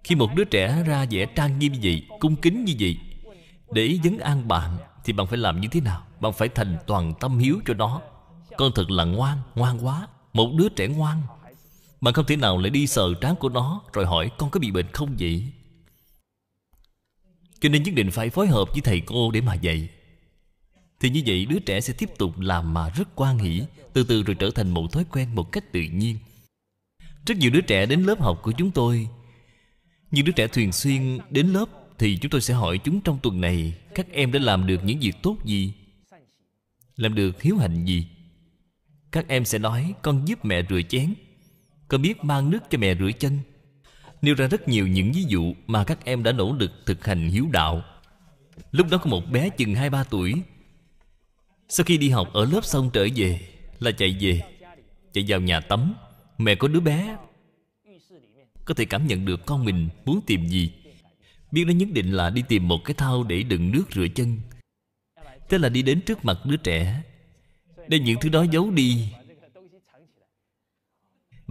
Khi một đứa trẻ ra vẻ trang nghiêm như vậy Cung kính như vậy Để vấn an bạn Thì bạn phải làm như thế nào? Bạn phải thành toàn tâm hiếu cho nó. Con thật là ngoan, ngoan quá. Một đứa trẻ ngoan bạn không thể nào lại đi sờ trán của nó, Rồi hỏi, con có bị bệnh không vậy? Cho nên nhất định phải phối hợp với thầy cô để mà dạy. Thì như vậy, đứa trẻ sẽ tiếp tục làm mà rất quan hỷ, Từ từ rồi trở thành một thói quen một cách tự nhiên. Rất nhiều đứa trẻ đến lớp học của chúng tôi. Như đứa trẻ thường xuyên đến lớp, Thì chúng tôi sẽ hỏi chúng trong tuần này, Các em đã làm được những việc tốt gì? Làm được hiếu hạnh gì? Các em sẽ nói, Con giúp mẹ rửa chén có biết mang nước cho mẹ rửa chân. Nêu ra rất nhiều những ví dụ Mà các em đã nỗ lực thực hành hiếu đạo. Lúc đó có một bé chừng 2-3 tuổi. Sau khi đi học ở lớp xong trở về Là chạy về, Chạy vào nhà tắm. Mẹ có đứa bé. Có thể cảm nhận được con mình muốn tìm gì. Biết nó nhất định là đi tìm một cái thau để đựng nước rửa chân. Thế là đi đến trước mặt đứa trẻ. Đem những thứ đó giấu đi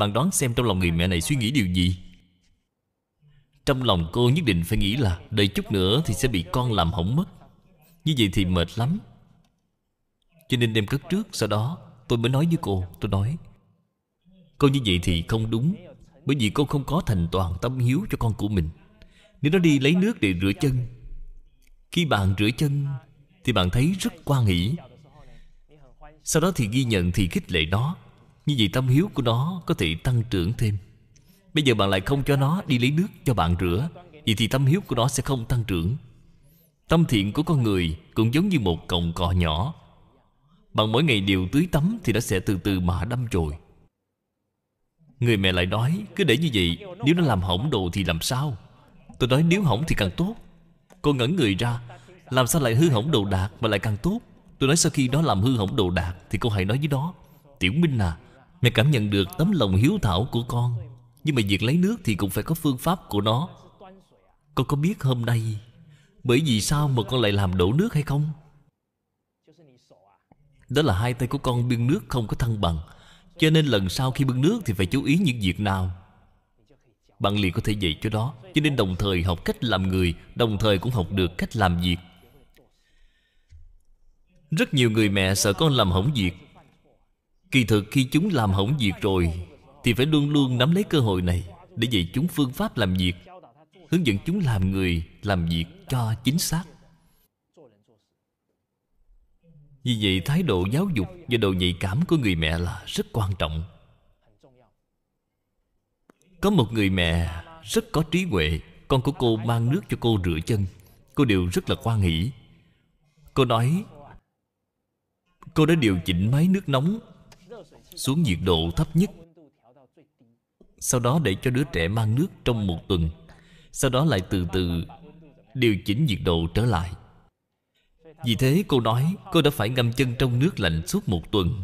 bạn đoán xem trong lòng người mẹ này suy nghĩ điều gì? Trong lòng cô nhất định phải nghĩ là Đợi chút nữa thì sẽ bị con làm hỏng mất. Như vậy thì mệt lắm. Cho nên đem cất trước, Sau đó tôi mới nói với cô, Tôi nói, Cô như vậy thì không đúng, Bởi vì cô không có thành toàn tâm hiếu cho con của mình. Nếu nó đi lấy nước để rửa chân, Khi bạn rửa chân Thì bạn thấy rất quan hỷ Sau đó thì ghi nhận, thì khích lệ nó như vậy tâm hiếu của nó có thể tăng trưởng thêm. Bây giờ bạn lại không cho nó đi lấy nước cho bạn rửa, Vậy thì tâm hiếu của nó sẽ không tăng trưởng. Tâm thiện của con người cũng giống như một cọng cỏ nhỏ. Bạn mỗi ngày đều tưới tắm Thì nó sẽ từ từ mà đâm chồi. Người mẹ lại nói, Cứ để như vậy, Nếu nó làm hỏng đồ thì làm sao? Tôi nói, nếu hỏng thì càng tốt. Cô ngẩn người ra, Làm sao lại hư hỏng đồ đạc mà lại càng tốt? Tôi nói, sau khi nó làm hư hỏng đồ đạc Thì cô hãy nói với nó, Tiểu Minh à Mẹ cảm nhận được tấm lòng hiếu thảo của con. Nhưng mà việc lấy nước thì cũng phải có phương pháp của nó. Con có biết hôm nay Bởi vì sao mà con lại làm đổ nước hay không? Đó là hai tay của con bưng nước không có thăng bằng. Cho nên lần sau khi bưng nước Thì phải chú ý những việc nào. Bạn liền có thể dạy cho đó Cho nên đồng thời học cách làm người, Đồng thời cũng học được cách làm việc. Rất nhiều người mẹ sợ con làm hỏng việc. Kỳ thực khi chúng làm hỏng việc rồi, Thì phải luôn luôn nắm lấy cơ hội này Để dạy chúng phương pháp làm việc, Hướng dẫn chúng làm người Làm việc cho chính xác. Vì vậy, thái độ giáo dục Và độ nhạy cảm của người mẹ là rất quan trọng. Có một người mẹ rất có trí huệ, Con của cô mang nước cho cô rửa chân. Cô đều rất là quan hỷ. Cô nói, Cô đã điều chỉnh máy nước nóng xuống nhiệt độ thấp nhất. Sau đó để cho đứa trẻ mang nước trong một tuần, sau đó lại từ từ điều chỉnh nhiệt độ trở lại. Vì thế cô nói cô đã phải ngâm chân trong nước lạnh suốt một tuần.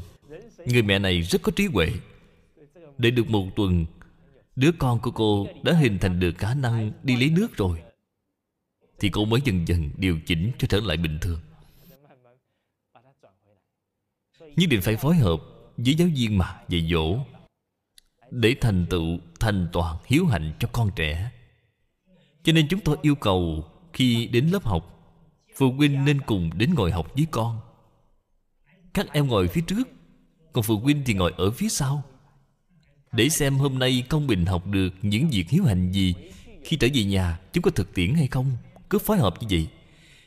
Người mẹ này rất có trí huệ. Để được một tuần, đứa con của cô đã hình thành được khả năng đi lấy nước rồi. Thì cô mới dần dần điều chỉnh cho trở lại bình thường. Nhất định phải phối hợp với giáo viên mà, dạy dỗ. Để thành tựu, thành toàn, hiếu hạnh cho con trẻ. Cho nên chúng tôi yêu cầu khi đến lớp học, phụ huynh nên cùng đến ngồi học với con. Các em ngồi phía trước, còn phụ huynh thì ngồi ở phía sau. Để xem hôm nay công bình học được những việc hiếu hạnh gì. Khi trở về nhà, chúng có thực tiễn hay không? Cứ phối hợp như vậy,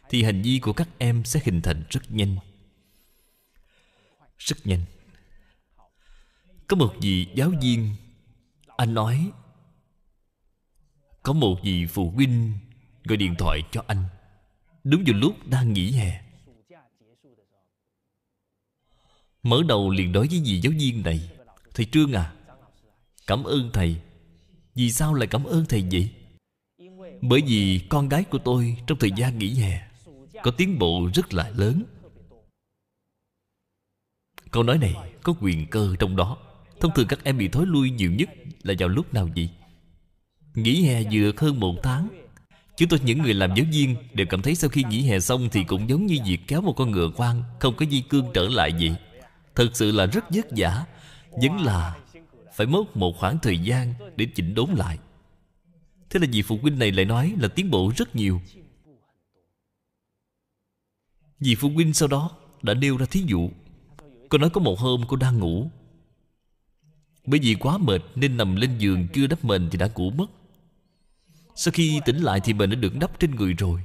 thì hành vi của các em sẽ hình thành rất nhanh. Rất nhanh có một vị giáo viên, anh nói, có một vị phụ huynh gọi điện thoại cho anh. Đúng vào lúc đang nghỉ hè. Mở đầu liền nói với vị giáo viên này, thầy trương à cảm ơn thầy. Vì sao lại cảm ơn thầy vậy? Bởi vì con gái của tôi trong thời gian nghỉ hè có tiến bộ rất là lớn. Câu nói này có quyền cơ trong đó thông thường các em bị thối lui nhiều nhất là vào lúc nào vậy? Nghỉ hè vừa hơn một tháng, chúng tôi, những người làm giáo viên, đều cảm thấy sau khi nghỉ hè xong thì cũng giống như việc kéo một con ngựa quan không có di cương trở lại vậy. Thật sự là rất vất vả, vẫn là phải mất một khoảng thời gian để chỉnh đốn lại. Thế là vị phụ huynh này lại nói là tiến bộ rất nhiều. Vị phụ huynh sau đó đã nêu ra thí dụ. Cô nói có một hôm cô đang ngủ bởi vì quá mệt nên nằm lên giường chưa đắp mền thì đã ngủ mất. Sau khi tỉnh lại thì mền đã được đắp trên người rồi.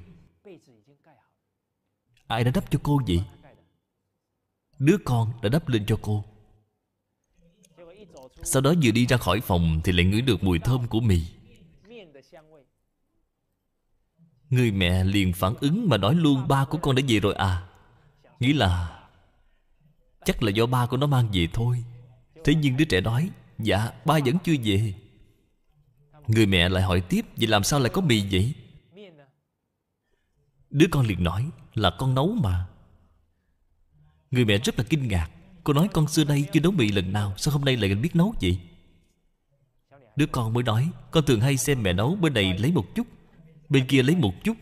Ai đã đắp cho cô vậy? Đứa con đã đắp lên cho cô. Sau đó vừa đi ra khỏi phòng thì lại ngửi được mùi thơm của mì. Người mẹ liền phản ứng mà nói luôn, ba của con đã về rồi à. Nghĩ là chắc là do ba của nó mang về thôi thế nhưng đứa trẻ nói dạ ba vẫn chưa về. Người mẹ lại hỏi tiếp, vậy làm sao lại có mì vậy? Đứa con liền nói, là con nấu mà. Người mẹ rất là kinh ngạc, cô nói con xưa nay chưa nấu mì lần nào, sao hôm nay lại biết nấu vậy? Đứa con mới nói, con thường hay xem mẹ nấu bên này lấy một chút, bên kia lấy một chút,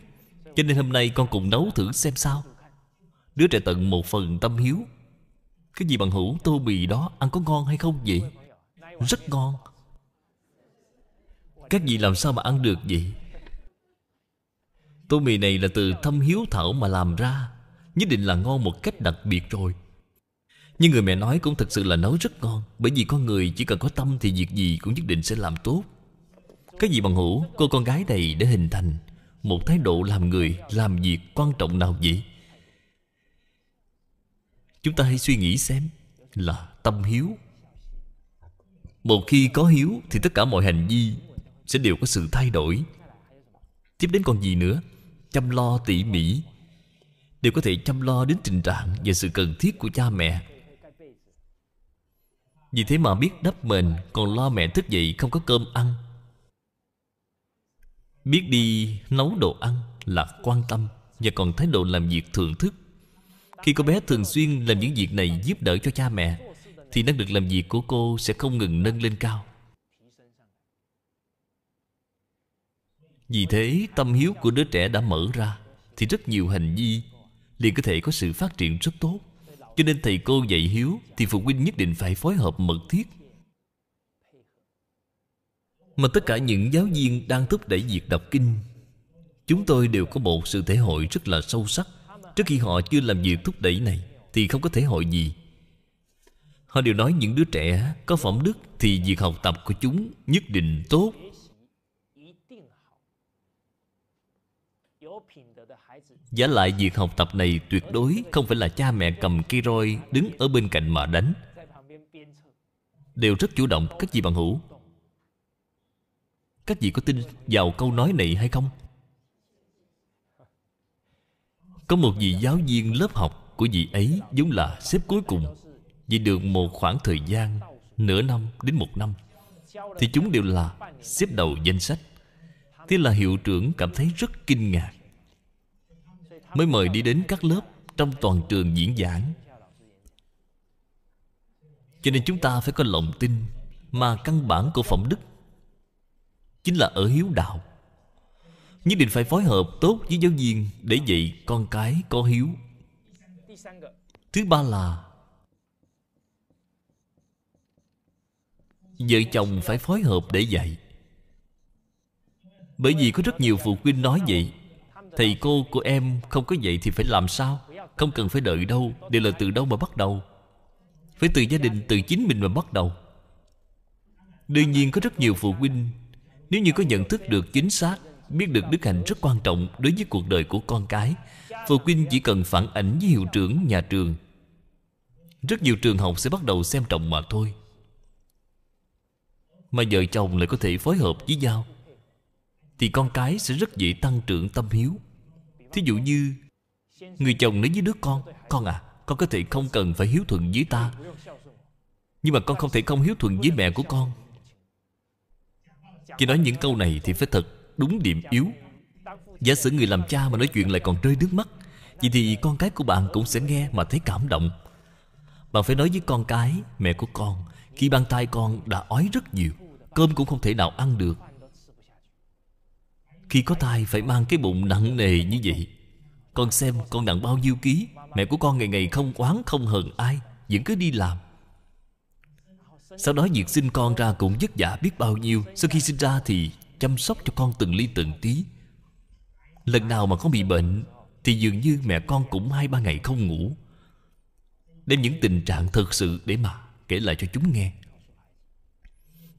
cho nên hôm nay con cùng nấu thử xem sao. Đứa trẻ tận một phần tâm hiếu cái gì bằng hữu tô mì đó, ăn có ngon hay không vậy? Rất ngon. Các vị làm sao mà ăn được vậy? Tô mì này là từ thâm hiếu thảo mà làm ra. Nhất định là ngon một cách đặc biệt rồi. Nhưng người mẹ nói cũng thật sự là nấu rất ngon. Bởi vì con người chỉ cần có tâm thì việc gì cũng nhất định sẽ làm tốt. Cái gì bằng hữu cô con gái này để hình thành. Một thái độ làm người, làm việc quan trọng nào vậy? Chúng ta hãy suy nghĩ xem, là tâm hiếu. Một khi có hiếu thì tất cả mọi hành vi sẽ đều có sự thay đổi. Tiếp đến còn gì nữa? Chăm lo tỉ mỉ. Đều có thể chăm lo đến tình trạng và sự cần thiết của cha mẹ. Vì thế mà biết đắp mền còn lo mẹ thức dậy không có cơm ăn. Biết đi nấu đồ ăn là quan tâm và còn thái độ làm việc thưởng thức khi cô bé thường xuyên làm những việc này giúp đỡ cho cha mẹ, thì năng lực làm việc của cô sẽ không ngừng nâng lên cao. Vì thế, tâm hiếu của đứa trẻ đã mở ra, thì rất nhiều hành vi liền có thể có sự phát triển rất tốt. Cho nên thầy cô dạy hiếu thì phụ huynh nhất định phải phối hợp mật thiết. Mà tất cả những giáo viên đang thúc đẩy việc đọc kinh, chúng tôi đều có một sự thể hội rất là sâu sắc trước khi họ chưa làm việc thúc đẩy này, thì không có thể hội gì. Họ đều nói những đứa trẻ có phẩm đức thì việc học tập của chúng nhất định tốt. Giả lại việc học tập này tuyệt đối không phải là cha mẹ cầm cây roi đứng ở bên cạnh mà đánh. Đều rất chủ động, các vị bằng hữu. Các vị có tin vào câu nói này hay không? Có một vị giáo viên lớp học của vị ấy giống là xếp cuối cùng. Vì được một khoảng thời gian, Nửa năm đến một năm, Thì chúng đều là xếp đầu danh sách. Thế là hiệu trưởng cảm thấy rất kinh ngạc. Mới mời đi đến các lớp trong toàn trường diễn giảng. Cho nên chúng ta phải có lòng tin mà căn bản của phẩm đức chính là ở hiếu đạo. Nhất định phải phối hợp tốt với giáo viên Để dạy con cái có hiếu. Thứ ba là Vợ chồng phải phối hợp để dạy. Bởi vì có rất nhiều phụ huynh nói vậy Thầy cô của em không có dạy thì phải làm sao? Không cần phải đợi đâu Đều là từ đâu mà bắt đầu? Phải từ gia đình, từ chính mình mà bắt đầu. Đương nhiên có rất nhiều phụ huynh Nếu như có nhận thức được chính xác biết được đức hạnh rất quan trọng đối với cuộc đời của con cái. Phụ huynh chỉ cần phản ảnh với hiệu trưởng nhà trường. Rất nhiều trường học sẽ bắt đầu xem trọng mà thôi. Mà vợ chồng lại có thể phối hợp với nhau, thì con cái sẽ rất dễ tăng trưởng tâm hiếu. Thí dụ như, người chồng nói với đứa con con à con có thể không cần phải hiếu thuận với ta, nhưng mà con không thể không hiếu thuận với mẹ của con. Khi nói những câu này thì phải thật đúng điểm yếu. Giả sử người làm cha mà nói chuyện lại còn rơi nước mắt, vậy thì con cái của bạn cũng sẽ nghe mà thấy cảm động. Bạn phải nói với con cái, mẹ của con, khi bàn tay con đã ói rất nhiều, cơm cũng không thể nào ăn được. Khi có thai phải mang cái bụng nặng nề như vậy, Con xem con nặng bao nhiêu ký, Mẹ của con ngày ngày không oán không hờn ai, Vẫn cứ đi làm. Sau đó việc sinh con ra cũng vất vả biết bao nhiêu, Sau khi sinh ra thì chăm sóc cho con từng ly từng tí. Lần nào mà con bị bệnh, Thì dường như mẹ con cũng hai ba ngày không ngủ. Đem những tình trạng thật sự để mà kể lại cho chúng nghe.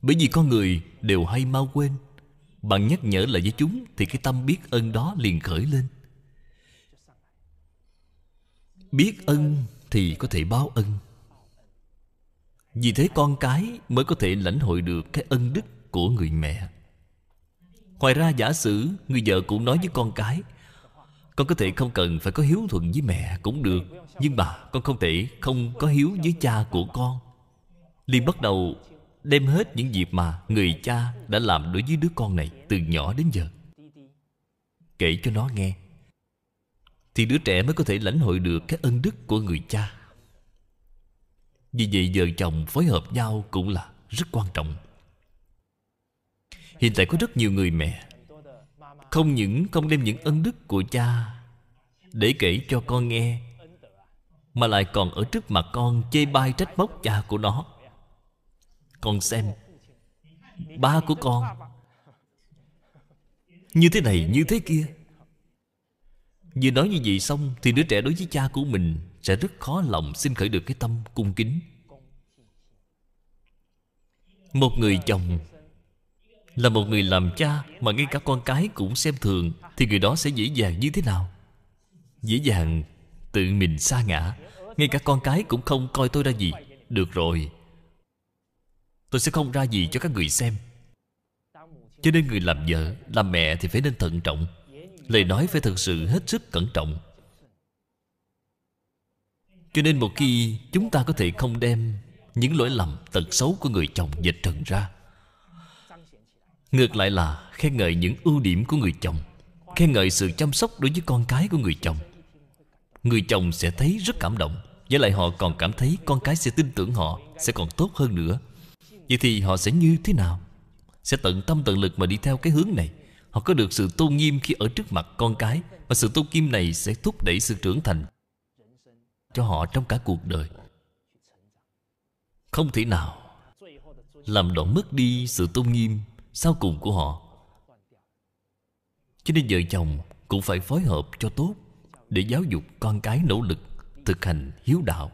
Bởi vì con người đều hay mau quên. Bạn nhắc nhở lại với chúng Thì cái tâm biết ơn đó liền khởi lên. Biết ơn thì có thể báo ân. Vì thế con cái mới có thể lãnh hội được Cái ân đức của người mẹ. Ngoài ra giả sử Người vợ cũng nói với con cái, Con có thể không cần phải có hiếu thuận với mẹ cũng được, Nhưng mà con không thể không có hiếu với cha của con. Liền bắt đầu Đem hết những việc mà người cha đã làm đối với đứa con này Từ nhỏ đến giờ. Kể cho nó nghe, Thì đứa trẻ mới có thể lãnh hội được cái ân đức của người cha. Vì vậy vợ chồng phối hợp nhau cũng là rất quan trọng. Hiện tại có rất nhiều người mẹ. Không những không đem những ân đức của cha Để kể cho con nghe, Mà lại còn ở trước mặt con chê bai trách móc cha của nó. Con xem, Ba của con Như thế này, như thế kia. Vừa nói như vậy xong Thì đứa trẻ đối với cha của mình Sẽ rất khó lòng xin khởi được cái tâm cung kính. Một người chồng là một người làm cha Mà ngay cả con cái cũng xem thường, Thì người đó sẽ dễ dàng như thế nào? Dễ dàng tự mình xa ngã, Ngay cả con cái cũng không coi tôi ra gì. Được rồi. Tôi sẽ không ra gì cho các người xem. Cho nên người làm vợ, Làm mẹ thì phải nên thận trọng. Lời nói phải thật sự hết sức cẩn trọng. Cho nên một khi chúng ta có thể không đem Những lỗi lầm tật xấu của người chồng dịch trần ra Ngược lại là khen ngợi những ưu điểm của người chồng, Khen ngợi sự chăm sóc đối với con cái của người chồng. Người chồng sẽ thấy rất cảm động, Với lại họ còn cảm thấy con cái sẽ tin tưởng họ, Sẽ còn tốt hơn nữa. Vậy thì họ sẽ như thế nào? Sẽ tận tâm tận lực mà đi theo cái hướng này. Họ có được sự tôn nghiêm khi ở trước mặt con cái, Và sự tôn nghiêm này sẽ thúc đẩy sự trưởng thành Cho họ trong cả cuộc đời. Không thể nào Làm đoạn mất đi sự tôn nghiêm sau cùng của họ. Cho nên vợ chồng Cũng phải phối hợp cho tốt Để giáo dục con cái nỗ lực Thực hành hiếu đạo.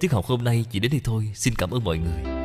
Tiết học hôm nay chỉ đến đây thôi. Xin cảm ơn mọi người.